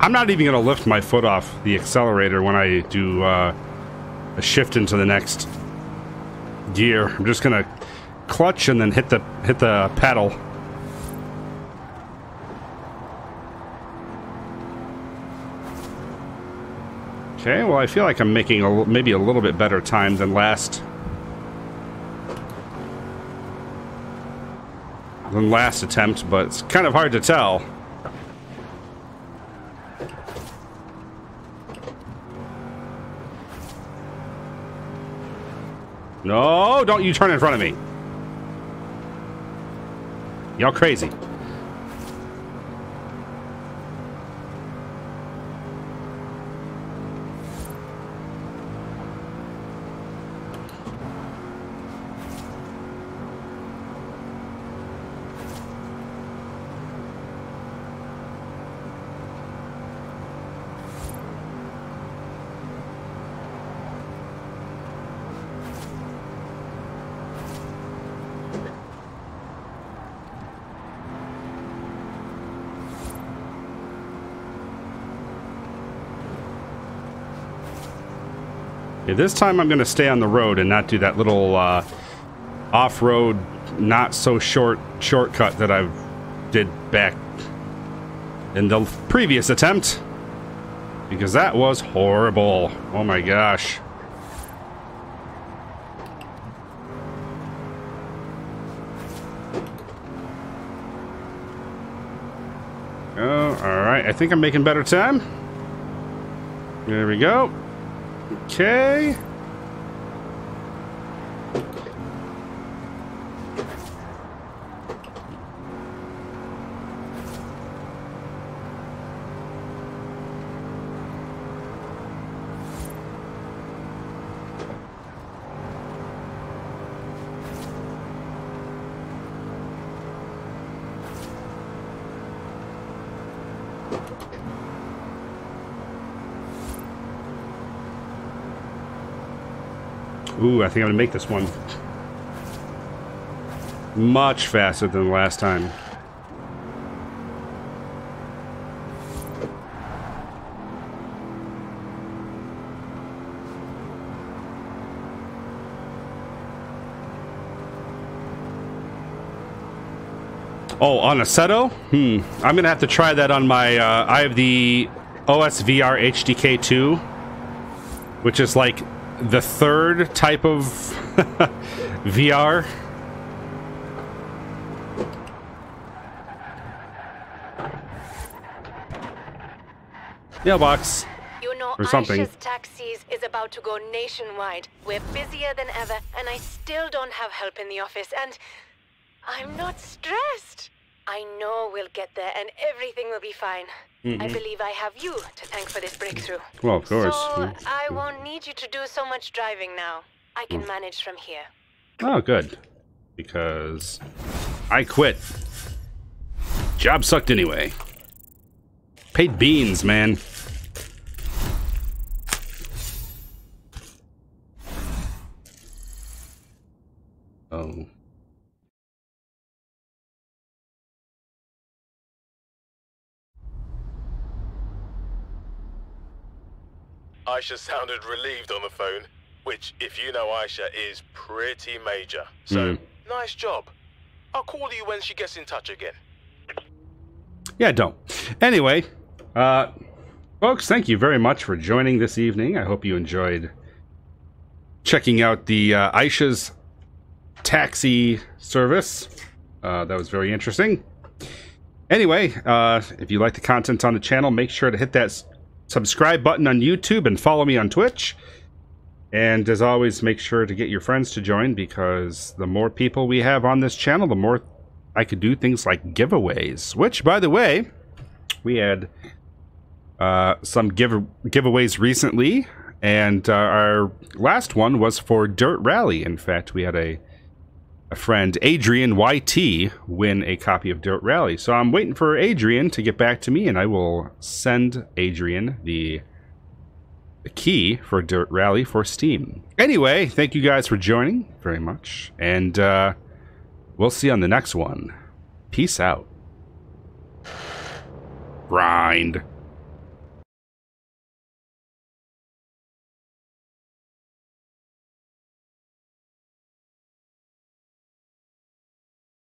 A: I'm not even going to lift my foot off the accelerator when I do uh, a shift into the next gear. I'm just going to clutch and then hit the hit the pedal. Okay, well, I feel like I'm making a, maybe a little bit better time than last. Than last attempt, but it's kind of hard to tell. No, don't you turn in front of me. Y'all crazy. Okay, this time I'm going to stay on the road and not do that little uh, off-road, not so short shortcut that I did back in the previous attempt. Because that was horrible. Oh my gosh. Oh, alright. I think I'm making better time. There we go. Okay. Ooh, I think I'm gonna make this one. Much faster than last time. Oh, on Assetto? Hmm. I'm gonna have to try that on my. Uh, I have the OSVR HDK 2, which is like the third type of VR. Mailbox.
F: You know,
A: Or something.
F: Aisha's taxis is about to go nationwide. We're busier than ever, and I still don't have help in the office, and I'm not stressed. I know we'll get there, and everything will be fine. I
A: Mhm.
F: believe I have you to thank for this breakthrough.
A: Well, of course.
F: So I won't need you to do so much driving now. I
A: Mm.
F: can manage from here.
A: Oh, good. Because I quit. Job sucked anyway. Paid beans, man. Oh.
M: Aisha sounded relieved on the phone, which, if you know Aisha, is pretty major. So,
A: Mm.
M: nice job. I'll call you when she gets in touch again.
A: Yeah, don't. Anyway, uh, folks, thank you very much for joining this evening. I hope you enjoyed checking out the uh, Aisha's taxi service. Uh, that was very interesting. Anyway, uh, if you like the content on the channel, make sure to hit that subscribe button on YouTube and follow me on Twitch. And as always, make sure to get your friends to join because the more people we have on this channel, the more I could do things like giveaways. Which, by the way, we had uh, some give giveaways recently, and uh, our last one was for Dirt Rally. In fact, we had a friend, Adrian YT, win a copy of Dirt Rally. So I'm waiting for Adrian to get back to me, and I will send Adrian the the key for Dirt Rally for Steam. Anyway, thank you guys for joining very much, and uh, we'll see you on the next one. Peace out. Grind.